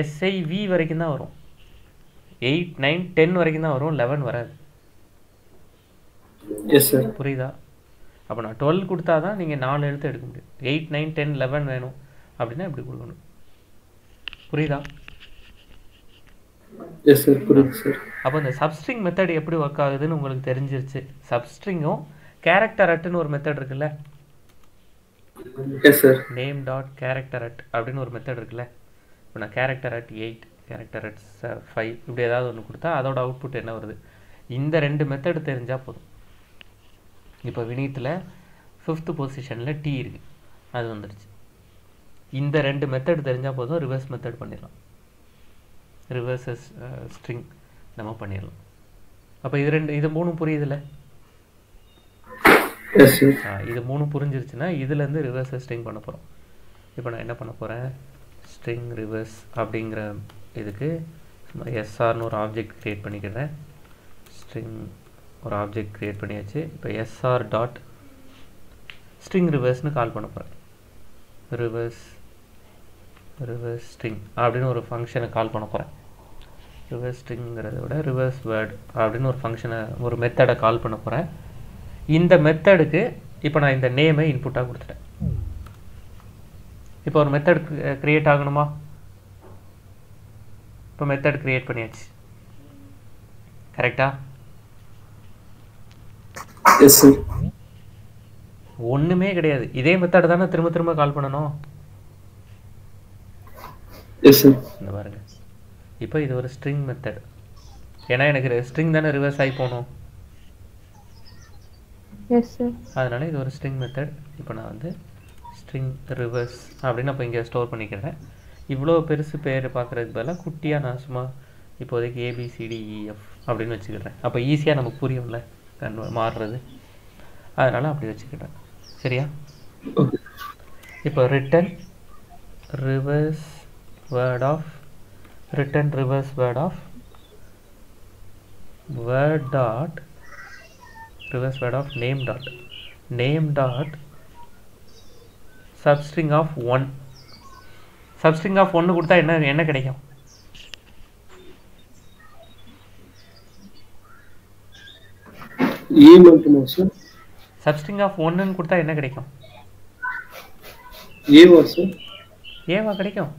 எஸ்ஐ வி வரைக்கும் தான் வரும். எயிட் நைன் டென் வரைக்கும் தான் வரும். லெவன் வராது. புரியுதா? அப்போ நான் டுவெல் கொடுத்தா தான் நீங்கள் நாலு எழுத்து எடுக்க முடியும். எயிட் நைன் டென் லெவன் வேணும் அப்படின்னா இப்படி கொடுக்கணும். புரியுதா? அப்போ இந்த சப்ஸ்ட்ரிங் மெத்தட் எப்படி ஒர்க் ஆகுதுன்னு உங்களுக்கு தெரிஞ்சிருச்சு. சப்ஸ்ட்ரிங்கும் கேரக்டர் அட்டுன்னு ஒரு மெத்தட் இருக்குல்ல? நேம் டாட் கேரக்டர் அட் அப்படின்னு ஒரு மெத்தட் இருக்குல்ல? இப்போ நான் character at eight character at five இப்படி ஏதாவது ஒன்று கொடுத்தா அதோட அவுட்புட் என்ன வருது? இந்த ரெண்டு மெத்தட் தெரிஞ்சால் போதும். இப்போ வினீத்தில் ஃபிஃப்த்து பொசிஷனில் டி இருக்குது அது வந்துடுச்சு இந்த ரெண்டு மெத்தட் தெரிஞ்சால் போதும் ரிவர்ஸ் மெத்தட் பண்ணிடலாம். ரிவர்சஸ் ஸ்ட்ரிங் நம்ம பண்ணிடலாம். அப்போ இது ரெண்டு இது மூணும் புரியுதுல்ல? இது மூணு புரிஞ்சிருச்சுன்னா இதுலேருந்து ரிவர்ஸ் ஸ்ட்ரிங் பண்ண போகிறோம் இப்போ நான் என்ன பண்ண போகிறேன் ஸ்ட்ரிங் ரிவர்ஸ் அப்படிங்கிற இதுக்கு எஸ்ஆர்னு ஒரு ஆப்ஜெக்ட் க்ரியேட் பண்ணிக்கிறேன். ஸ்ட்ரிங் ஒரு ஆப்ஜெக்ட் க்ரியேட் பண்ணியாச்சு. இப்போ எஸ்ஆர் டாட் ஸ்ட்ரிங் ரிவர்ஸ்னு கால் பண்ண போகிறேன் ரிவர்ஸ் ரிவர்ஸ் ஸ்ட்ரிங் அப்படின்னு ஒரு ஃபங்க்ஷனை கால் பண்ண போகிறேன் ரிவர்ஸ் ஸ்ட்ரிங்கிறத விட ரிவர்ஸ் வேர்ட் அப்படின்னு ஒரு ஃபங்க்ஷனை ஒரு மெத்தடை கால் பண்ண போகிறேன் இந்த மெத்தடுக்கு இப்போ நான் இந்த நேமை இன்புட்டாக கொடுத்துட்டேன். இப்போ ஒரு மெத்தட் கிரியேட் ஆகணுமா? இப்போ மெத்தட் க்ரியேட் பண்ணியாச்சு. கரெக்டாக எஸ் சார் ஒன்றுமே கிடையாது. இதே மெத்தட் தானே திரும்ப திரும்ப கால் பண்ணணும்? எஸ் சார் இந்த பாருங்க. இப்போ இது ஒரு ஸ்ட்ரிங் மெத்தட் ஏன்னா எனக்கு ஸ்ட்ரிங் தானே ரிவர்ஸ் ஆகி போகணும். எஸ் சார் அதனால இது ஒரு ஸ்ட்ரிங் மெத்தட் இப்போ நான் வந்து ஸ்ட்ரிங் ரிவர்ஸ் அப்படின்னு அப்போ இங்கே ஸ்டோர் பண்ணிக்கிறேன். இவ்வளோ பெருசு பேர் பார்க்குறதுக்கு பதிலாக குட்டியாக நான் சும்மா இப்போதைக்கு ஏபிசிடிஇஎஃப் அப்படின்னு வச்சுக்கிறேன். அப்போ ஈஸியாக நமக்கு புரியும்ல? கன் மாறுறது. அதனால் அப்படி வச்சுக்கிட்டேன். சரியா? இப்போ return reverse word of return reverse word of word dot reverse word of name dot name dot substring of one substring of ஒன்று கொடுத்தா என்ன என்ன கிடைக்கும் ஏ மட்டுமா சார் சப்ஸ்ட்ரிங் ஆஃப் ஒன்றுன்னு கொடுத்தா என்ன கிடைக்கும்? ஏவா சார் ஏவா கிடைக்கும்?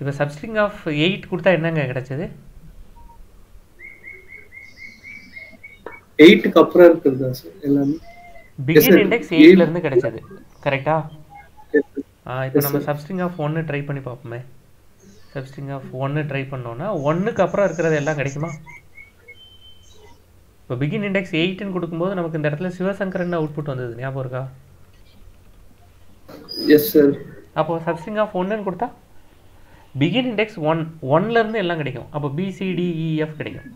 இப்போ சப்ஸ்ட்ரிங் ஆஃப் எயிட் கொடுத்தா என்னங்க கிடைச்சது? எயிட்டுக்கு அப்புறம் இருக்கிறதா சார் எல்லாமே. பிகின். இண்டெக்ஸ் எயிட்ல இருந்து கிடைச்சது கரெக்டா இப்போ நம்ம sir. சப்ஸ்ட்ரிங் ஆஃப் ஒன்று ட்ரை பண்ணி பார்ப்போமே. சப்ஸ்ட்ரிங் ஆஃப் ஒன்று ட்ரை பண்ணோன்னா ஒன்றுக்கு அப்புறம் இருக்கிறது எல்லாம் கிடைக்குமா? இப்போ பிகின் இண்டெக்ஸ் எயிட்னு கொடுக்கும்போது நமக்கு இந்த இடத்துல சிவசங்கரன் அவுட்புட் வந்தது. ஞாபகம் இருக்கா? எஸ் சார் அப்போ சப்ஸ்ட்ரிங் ஆஃப் ஒன்றுன்னு கொடுத்தா பிகின் இண்டெக்ஸ் ஒன் ஒன்லேருந்து எல்லாம் கிடைக்கும். அப்போ பிசிடிஇஎஃப் கிடைக்கும்.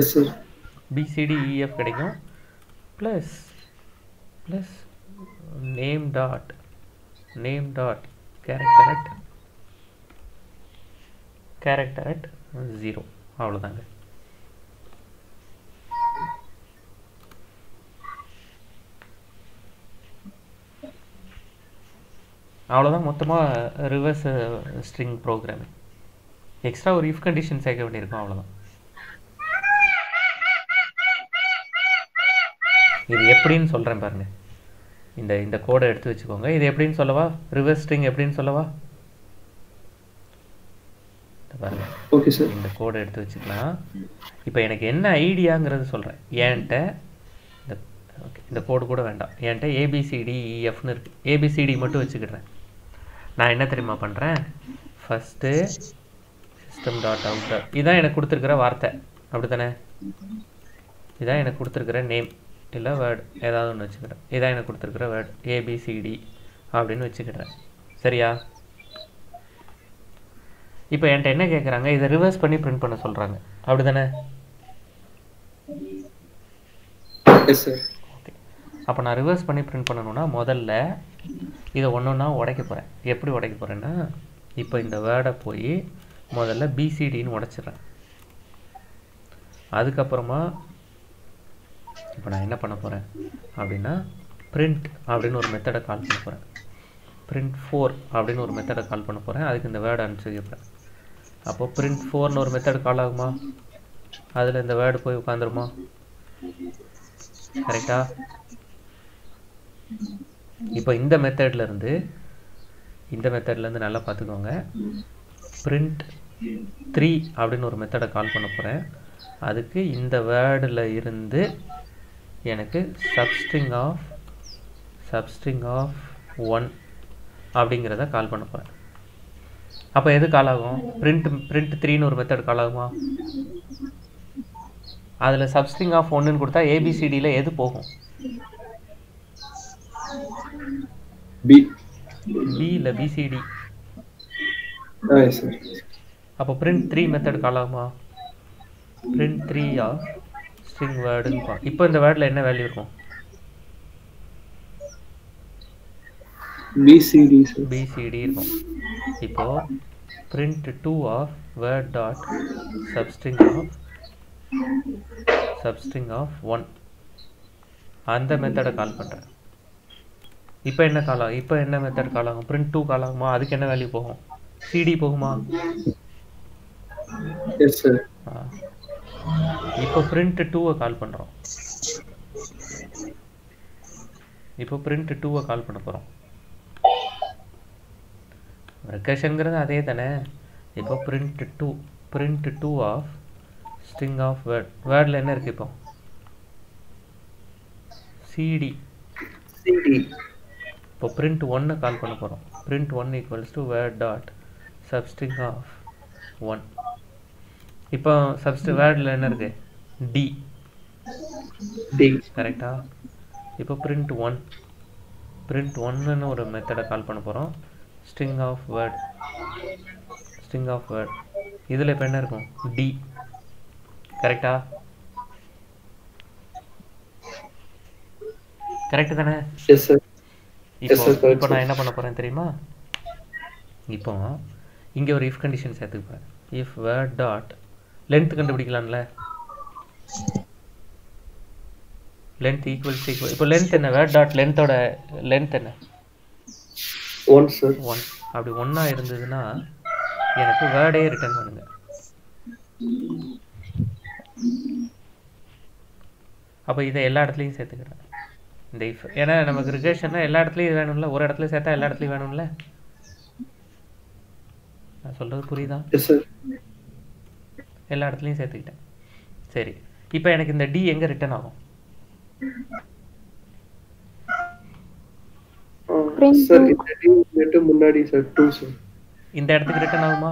எஸ் சார் பிசிடிஇஎஃப் கிடைக்கும். Plus plus name dot name dot character character at zero அவ்வளோதாங்க அவ்வளோதான் மொத்தமாக ரிவர்ஸ் ஸ்ட்ரிங் ப்ரோக்ராமிங் எக்ஸ்ட்ரா ஒரு இஃப் கண்டிஷன் சேர்க்க வேண்டியிருக்கும் அவ்வளோதான் இது எப்படின்னு சொல்கிறேன் பாருங்கள் இந்த இந்த கோடை எடுத்து வச்சுக்கோங்க. இது எப்படின்னு சொல்லவா? ரிவர்ஸ் ஸ்ட்ரிங் எப்படின்னு சொல்லவா? பாருங்க. ஓகே சார் இந்த கோடை எடுத்து வச்சுக்கலாம். இப்போ எனக்கு என்ன ஐடியாங்கிறது சொல்கிறேன் என்கிட்ட இந்த ஓகே இந்த கோடு கூட வேண்டாம். என்கிட்ட ஏபிசிடி இஎஃப்னு இருக்குது ஏபிசிடி மட்டும் வச்சுக்கிடுறேன். நான் என்ன தெரியுமா பண்ணுறேன் ஃபஸ்ட்டு சிஸ்டம் டாட் அவுட் இதான் எனக்கு கொடுத்துருக்கிற வார்த்தை. அப்படி தானே இதான் எனக்கு கொடுத்துருக்கிற நேம் இல்லை வேர்டு ஏதாவது ஒன்று வச்சுக்கிறேன் இதான் எனக்கு கொடுத்துருக்கிற வேர்டு ஏபிசிடி அப்படின்னு வச்சுக்கிறேன் சரியா? இப்போ என்கிட்ட என்ன கேட்குறாங்க இதை ரிவர்ஸ் பண்ணி பிரிண்ட் பண்ண சொல்கிறாங்க அப்படி தானே அப்போ நான் ரிவர்ஸ் பண்ணி பிரிண்ட் பண்ணணும்னா முதல்ல இதை ஒன்று ஒன்றா உடைக்க போகிறேன் எப்படி உடைக்க போகிறேன்னா இப்போ இந்த வேர்டை போய் முதல்ல பிசிடின்னு உடைச்சிடுறேன். அதுக்கப்புறமா இப்போ நான் என்ன பண்ண போகிறேன் அப்படின்னா print அப்படின்னு ஒரு மெத்தடை கால் பண்ண போகிறேன் print ஃபோர் அப்படின்னு ஒரு மெத்தடை கால் பண்ண போகிறேன் அதுக்கு இந்த வேர்டை அனுப்பிச்சு வைக்க போகிறேன் அப்போ பிரிண்ட் ஃபோர்னு ஒரு மெத்தட் கால் ஆகுமா? அதில் இந்த வேர்டு போய் உட்காந்துருமா கரெக்டா இப்போ இந்த மெத்தட்ல இருந்து இந்த மெத்தட்ல இருந்து நல்லா பார்த்துக்கோங்க. பிரிண்ட் த்ரீ அப்படின்னு ஒரு மெத்தடை கால் பண்ண போகிறேன் அதுக்கு இந்த வேர்டில் இருந்து எனக்கு substring of substring of one அப்படிங்கிறத கால் பண்ண போகிறேன் அப்போ எது கால் ஆகும்? Print print த்ரீன்னு ஒரு மெத்தட் கால் ஆகுமா? அதில் சப்ஸ்ட்ரிங் ஆஃப் ஒன்றுன்னு கொடுத்தா ஏபிசிடியில் எது போகும்? பி பி இல்லை பிசிடி அப்போ print த்ரீ மெத்தட் கால் ஆகுமா? Print த்ரீ ஆஃப் ஸ்ட்ரிங் வேர்டுன்னு இப்போ இந்த வேர்டில் என்ன வேல்யூ இருக்கும்? பிசிடி பிசிடி இருக்கும். இப்போ print two of word dot substring of substring of one அந்த மெத்தடை கால் பண்ணுறேன் இப்போ என்ன கால் ஆகும்? இப்போ என்ன மெத்தட் கால் ஆகும்? print டூ கால் ஆகுமா? அதுக்கு என்ன வேல்யூ போகும்? சிடி போகுமா. இப்போ print டூவை கால் பண்ணுறோம் இப்போ பிரிண்ட் டூவை கால் பண்ண போகிறோம் ரெக்கஷனுங்கிறது அதே தானே இப்போ print two print two of string of word வேர்டில் என்ன இருக்குது இப்போ? சிடி சிடி இப்போ பிரிண்ட் ஒன்று கால் பண்ண போகிறோம் print one equals to word dot substring of one இப்போ சப்ஸ்ட் வேர்டில் என்ன இருக்கு? டி டி கரெக்டா இப்போ பிரிண்ட் ஒன் பிரிண்ட் ஒன்னுன்னு ஒரு மெத்தடை கால் பண்ண போகிறோம் string of word string of word இதில் இப்போ என்ன இருக்கும்? டி கரெக்டா கரெக்ட் தானே? இப்போ இப்போ. நான் என்ன பண்ண போறேன் தெரியுமா? இப்போ இங்க ஒரு இஃப் கண்டிஷன் சேர்த்துக்க போறேன். இஃப் வேர்ட் டாட் லென்த் கண்டுபிடிக்கலாம்ல? லென்த் ஈக்குவல்ஸ் ஈக்குவல் இப்போ லென்த் என்ன? வேர்ட் டாட் லென்த்தோட லென்த் என்ன? ஒன் சார் ஒன் அப்படி ஒன்றா இருந்ததுன்னா எனக்கு வேர்டே ரிட்டர்ன் பண்ணுங்க. அப்போ இதை எல்லா இடத்துலையும் சேர்த்துக்கிறேன். இந்த இஃப் ஏன்னா நமக்கு ரிகர்ஷன்னா எல்லா இடத்துலையும் வேணும்ல? ஒரு இடத்துல சேர்த்தா எல்லா இடத்துலையும் வேணும்ல? நான் சொல்றது புரியுதா? எல்லா இடத்துலையும் சேர்த்துக்கிட்டேன். சரி. இப்போ எனக்கு இந்த டி எங்கே ரிட்டர்ன் ஆகும்? சார். இந்த முன்னாடி சார் இந்த இடத்துக்கு ரிட்டர்ன் ஆகுமா?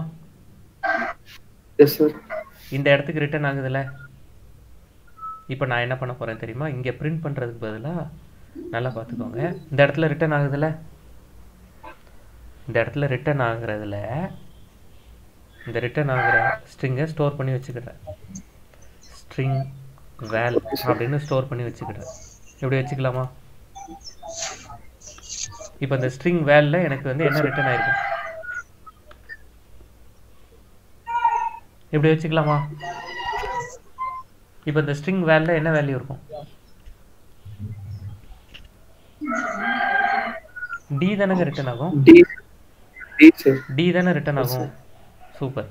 எஸ் சார் இந்த இடத்துக்கு ரிட்டர்ன் ஆகுதுல்ல இப்போ நான் என்ன பண்ண போறேன் தெரியுமா? இங்கே பிரிண்ட் பண்றதுக்கு பதிலா நல்லா பார்த்துக்கோங்க. இந்த இடத்துல ரிட்டர்ன் ஆகுதுல்ல இந்த இடத்துல ரிட்டர்ன் ஆகுறதுல இந்த ரிட்டர்ன் ஆகுற ஸ்ட்ரிங்கை ஸ்டோர் பண்ணி வச்சுக்கிறேன். ஸ்ட்ரிங் வேல் அப்படின்னு ஸ்டோர் பண்ணி வச்சுக்கிறேன். இப்படி வச்சுக்கலாமா? இப்போ இந்த ஸ்ட்ரிங் வேல்ல எனக்கு வந்து என்ன ரிட்டர்ன் ஆயிருக்கும் இப்படி வச்சுக்கலாமா? இப்போ இந்த ஸ்ட்ரிங் வேல்ல என்ன வேல்யூ இருக்கும்? டி தானங்க ரிட்டர்ன் ஆகும்? டி தானே ரிட்டர்ன் ஆகும்? சூப்பர்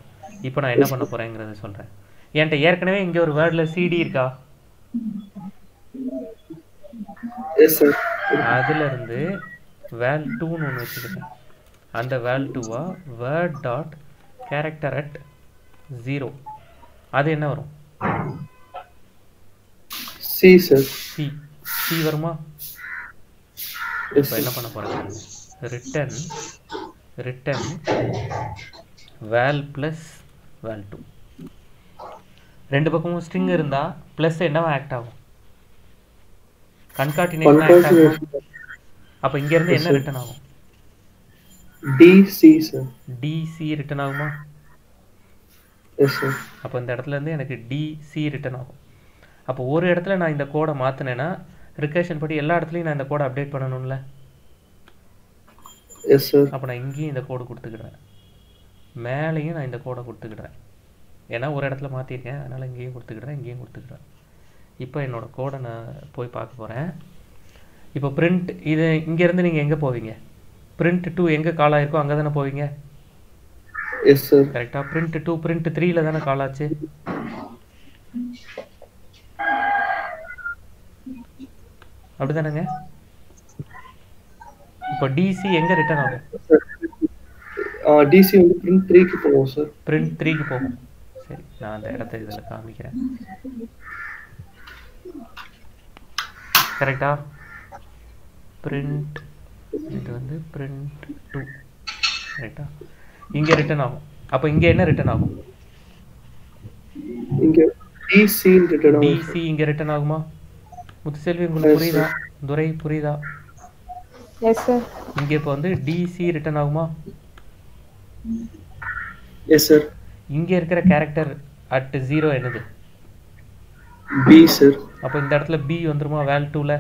இப்போ நான் என்ன பண்ண போறேங்கிறத சொல்றேன். என்கிட்ட ஏற்கனவே இங்க ஒரு வேர்ட்ல சிடி இருக்கா? அதுல இருந்து வேல் டூன்னு ஒன்று வச்சுக்கிட்டேன் அந்த வேல் டூவா word dot character at zero. அது என்ன வரும்? சி சார் சி சி வருமா? இப்போ என்ன பண்ண போறேன்? Return return val plus val two. ரெண்டு பக்கமும் ஸ்ட்ரிங் இருந்தா ப்ளஸ் என்னவா ஆக்ட் ஆகும்? கன்காட்டினேஷன் ஆக்ட் ஆகும்? அப்போ இங்க இருந்து என்ன ரிட்டர்ன் ஆகும்? D C sir DC return ஆகுமா? எஸ் சார் அப்போ இந்த இடத்துல இருந்து எனக்கு டிசி ரிட்டர்ன் ஆகும். அப்போ ஒரு இடத்துல நான் இந்த கோடை மாற்றினேன்னா ரிகர்ஷன் படி எல்லா இடத்துலையும் நான் இந்த கோடை அப்டேட் பண்ணணும்ல? எஸ் சார் அப்போ நான் இங்கேயும் இந்த கோடு கொடுத்துக்கிடுறேன். மேலேயும் நான் இந்த கோடை கொடுத்துக்கிடுறேன். ஏன்னா ஒரு இடத்துல மாற்றிருக்கேன் அதனால் இங்கேயும் கொடுத்துக்கிடுறேன் இங்கேயும் கொடுத்துக்கிடுறேன். இப்போ என்னோட கோடை நான் போய் பார்க்க போகிறேன் இப்போ பிரிண்ட் இது இங்கேருந்து நீங்கள் எங்கே போவீங்க? பிரிண்ட் டூ எங்கே கால் ஆயிருக்கோ அங்கே தானே போவீங்க? எஸ் சார் கரெக்டாக பிரிண்ட் டூ பிரிண்ட் த்ரீல தானே கால் ஆச்சு? அப்படிதானேங்க இப்போ டிசி எங்க ரிட்டர்ன் ஆகும்? டிசி வந்து பிரிண்ட் த்ரீக்கு போவோம் சார் பிரிண்ட் த்ரீக்கு போகும். சரி நான் அந்த இடத்த இதில் காமிக்கிறேன். கரெக்டா பிரிண்ட் இது வந்து பிரிண்ட் டூ கரெக்டா இங்கே ரிட்டர்ன் ஆகும். அப்போ இங்கே என்ன ரிட்டர்ன் ஆகும்? இங்க டிசி ரிட்டர்ன் ஆகும். டிசி இங்கே ரிட்டர்ன் ஆகுமா? முத்துசெல்வி உங்களுக்கு புரியுதா? துரை புரியுதா? எஸ் சார் இங்கே இப்போ வந்து டிசி ரிட்டர்ன் ஆகுமா? எஸ் சார் இங்கே இருக்கிற கேரக்டர் அட் ஜீரோ என்னது? பி சார் அப்போ இந்த இடத்துல பி வந்துருமா? வேல் டூவில்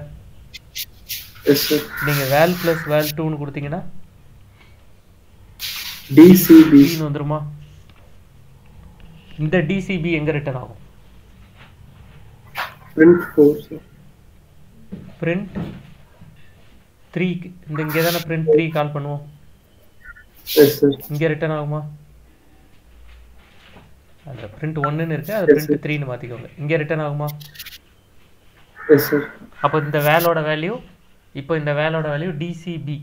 நீங்கள் வேல் ப்ளஸ் வேல் டூன்னு கொடுத்தீங்கன்னா வந்துருமா? இந்த டிசிபி எங்கே ரிட்டர்ன் ஆகும்? Print four sir print three இந்த இங்கே தானே பிரிண்ட் த்ரீ கால் பண்ணுவோம்? இங்கே ரிட்டர்ன் ஆகுமா? அந்த பிரிண்ட் ஒன்றுன்னு இருக்கு அது பிரிண்ட் த்ரீன்னு மாற்றிக்கோங்க இங்கே ரிட்டர்ன் ஆகுமா? அப்போ இந்த வேலோட வேல்யூ இப்போ இந்த வேலோட value DCB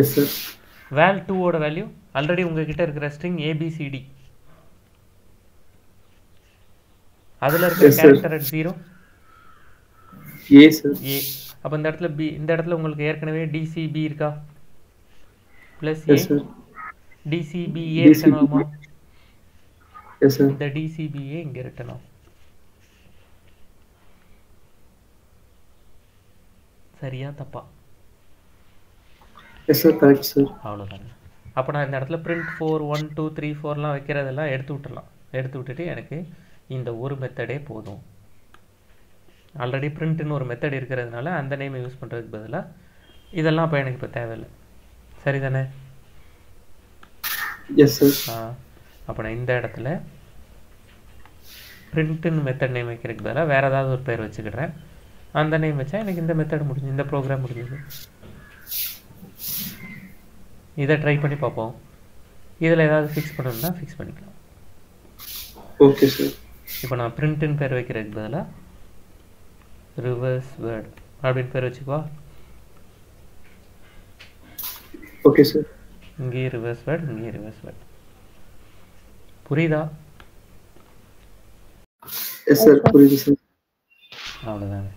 yes sir val டூவோட வேல்யூ ஆல்ரெடி உங்ககிட்ட இருக்கிற ஸ்ட்ரிங் ஏபிசிடி அதில் இருக்கிற. Character at zero A sir A அப்போ இந்த இடத்துல பி இந்த இடத்துல உங்களுக்கு ஏற்கனவே டிசிபி இருக்கா? Plus A yes sir DCB A DCB. Return ஆகுமா? இந்த டிசிபிஏ இங்கே ரிட்டர்ன் ஆகும். சரியா தப்பா? எஸ் சார் கரெக்ட் சார் அவ்வளோதாங்க அப்போ நான் இந்த இடத்துல print four one two three ஃபோர்லாம் வைக்கிறதெல்லாம் எடுத்து விட்டுறலாம். எடுத்து விட்டுட்டு எனக்கு இந்த ஒரு மெத்தடே போதும். ஆல்ரெடி பிரிண்ட்னு ஒரு மெத்தட் இருக்கிறதுனால அந்த நேமை யூஸ் பண்ணுறதுக்கு பதிலாக இதெல்லாம் இப்போ எனக்கு இப்போ தேவையில்லை. சரிதானே? எஸ் சார் ஆ அப்போ நான் இந்த இடத்துல பிரிண்ட்டுன்னு மெத்தட் நேம் வைக்கிறதுக்கு பதிலாக வேறு ஏதாவது ஒரு பேர் வச்சுக்கிடுறேன் அந்த நேம் வச்சா எனக்கு இந்த மெத்தட் முடிஞ்சு இந்த ப்ரோக்ராம் முடிஞ்சது. இதை ட்ரை பண்ணி பார்ப்போம். இதில் ஏதாவது ஃபிக்ஸ் பண்ணணும்னா ஃபிக்ஸ் பண்ணிக்கலாம். ஓகே சார் இப்போ நான் பிரிண்ட்டுன்னு பேர் வைக்கிறதுக்கு பதிலாக ரிவர்ஸ் வேர்ட் அப்படின்னு பேர் வச்சுக்குவா ஓகே சார் இங்கேயும் ரிவர்ஸ் வேர்ட் இங்கேயும் ரிவர்ஸ் வேர்ட் புரியுதா? எஸ் சார் புரியுது சார் அவ்வளோதாங்க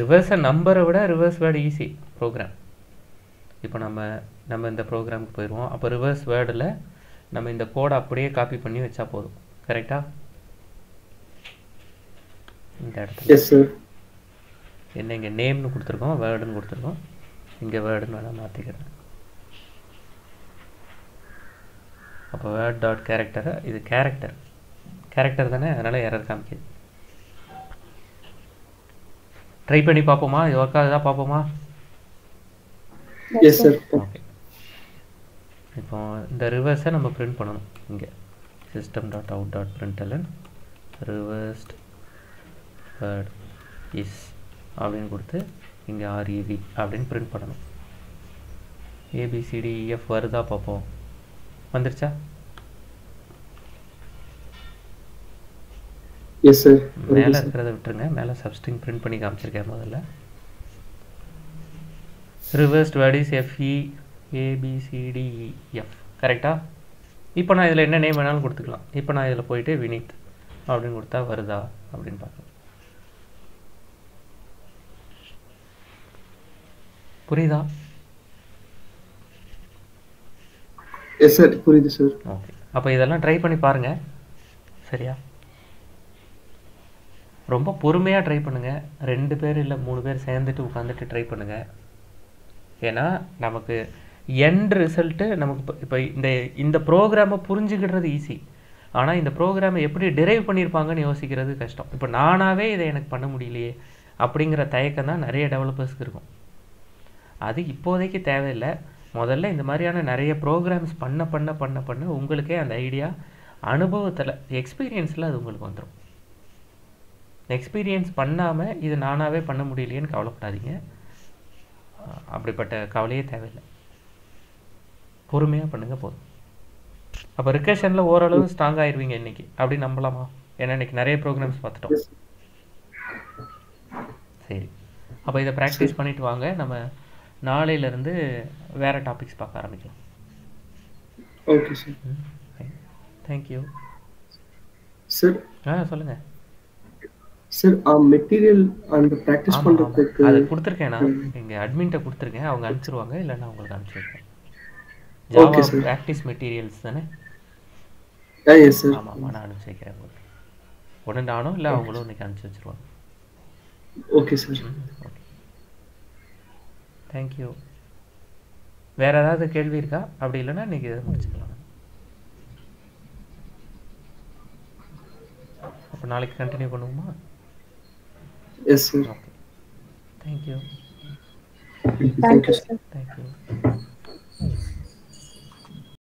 ரிவர்ஸை நம்பரை விட ரிவர்ஸ் வேர்டு ஈஸி ப்ரோக்ராம் இப்போ நம்ம நம்ம இந்த ப்ரோக்ராமுக்கு போயிடுவோம். அப்போ ரிவர்ஸ் வேர்டில் நம்ம இந்த கோடை அப்படியே காப்பி பண்ணி வச்சா போதும். கரெக்டா இந்த இடத்துல. என்ன இங்கே நேம்னு கொடுத்துருக்கோம் வேர்டுன்னு கொடுத்துருக்கோம். இங்கே வேர்டுன்னு வேணால் மாற்றிக்கிறேன் அப்போ வேர்ட் டாட் கேரக்டரை இது கேரக்டர் கேரக்டர் தானே? அதனால் எரர் காமிக்குது. ட்ரை பண்ணி பார்ப்போமா இது ஒர்க் ஆகுதா? பார்ப்போமா எஸ் சார் ஓகே இப்போ இந்த ரிவர்ஸை நம்ம பிரிண்ட் பண்ணணும். இங்கே. System dot out dot println reversed word is அப்படின்னு கொடுத்து இங்கே ஆர்இவி அப்படின்னு பிரிண்ட் பண்ணணும் ஏபிசிடிஎஃப் வருதா பார்ப்போம் வந்துருச்சா? எஸ் சார் மேலே இருக்கிறத விட்டுருங்க. மேலே சப்ஸ்ட்ரிங் பிரிண்ட் பண்ணி காமிச்சிருக்கேன் முதல்ல. Reversed word is FE ABCDEF கரெக்டா இப்போ நான் இதில் என்ன நேம் வேணாலும் கொடுத்துக்கலாம். இப்போ நான் இதில் போயிட்டு வினித் அப்படின்னு கொடுத்தா வருதா அப்படின்னு பார்க்கலாம். புரியுதா? எஸ் சார் புரியுது சார் ஓகே அப்போ இதெல்லாம் ட்ரை பண்ணி பாருங்கள் சரியா? ரொம்ப பொறுமையாக ட்ரை பண்ணுங்கள் ரெண்டு பேர் இல்லை மூணு பேர் சேர்ந்துட்டு உட்காந்துட்டு ட்ரை பண்ணுங்கள் ஏன்னா நமக்கு எண்ட் ரிசல்ட்டு நமக்கு இப்போ இப்போ இந்த இந்த ப்ரோக்ராமை புரிஞ்சுக்கிடுறது ஈஸி ஆனால் இந்த ப்ரோக்ராமை எப்படி டிரைவ் பண்ணியிருப்பாங்கன்னு யோசிக்கிறது கஷ்டம். இப்போ நானாகவே இதை எனக்கு பண்ண முடியலையே அப்படிங்கிற தயக்கம் தான் நிறைய டெவலப்பர்ஸ்க்கு இருக்கும். அது இப்போதைக்கு தேவையில்லை. முதல்ல இந்த மாதிரியான நிறைய ப்ரோக்ராம்ஸ் பண்ண பண்ண பண்ண பண்ண உங்களுக்கே அந்த ஐடியா அனுபவத்தில் எக்ஸ்பீரியன்ஸில் அது உங்களுக்கு வந்துடும் எக்ஸ்பீரியன்ஸ் பண்ணாமல் இது நானாகவே பண்ண முடியலையேன்னு கவலைப்படாதீங்க. அப்படிப்பட்ட கவலையே தேவையில்லை. பொறுமையாக பண்ணுங்கள் போதும். அப்போ ரிகர்ஷனில் ஓரளவு ஸ்ட்ராங் ஆயிருவீங்க இன்னைக்கு. அப்படி நம்பலாமா? ஏன்னா இன்னைக்கு நிறைய ப்ரோக்ராம்ஸ் பார்த்துட்டோம். சரி. அப்போ இதை ப்ராக்டிஸ் பண்ணிட்டு வாங்க. நம்ம நாளையிலேருந்து வேறு டாபிக்ஸ் பார்க்க ஆரம்பிக்கலாம். Okay sir thank you sir ஆ சொல்லுங்கள் சார் மெட்டீரியல் அந்த ப்ராக்டிஸ் பண்றதுக்கு அது கொடுத்துருக்கேன் நான். எங்கள் அட்மின்ட்ட கொடுத்துருக்கேன். அவங்க அனுப்பிச்சிருவாங்க. இல்லை நான் உங்களுக்கு அனுப்பிச்சி வைப்பேன் Okay, Java sir. Practice materials தானே? ஆ எஸ் சார் ஆமாம் ஆமாம் நான் அனுப்பிச்சி வைக்கிறேன் உங்களுக்கு. ஒன்று நானும் இல்லை அவங்களும் இன்னைக்கு அனுப்பிச்சி வச்சிருவாங்க. ஓகே சார் ஓகே தேங்க்யூ வேறு ஏதாவது கேள்வி இருக்கா? அப்படி இல்லைன்னா இன்னைக்கு இதை முடிச்சுக்கலாம். அப்போ நாளைக்கு கண்டினியூ பண்ணுவோமா? Yes, sir. Okay. Thank you. Thank you, sir. Thank you.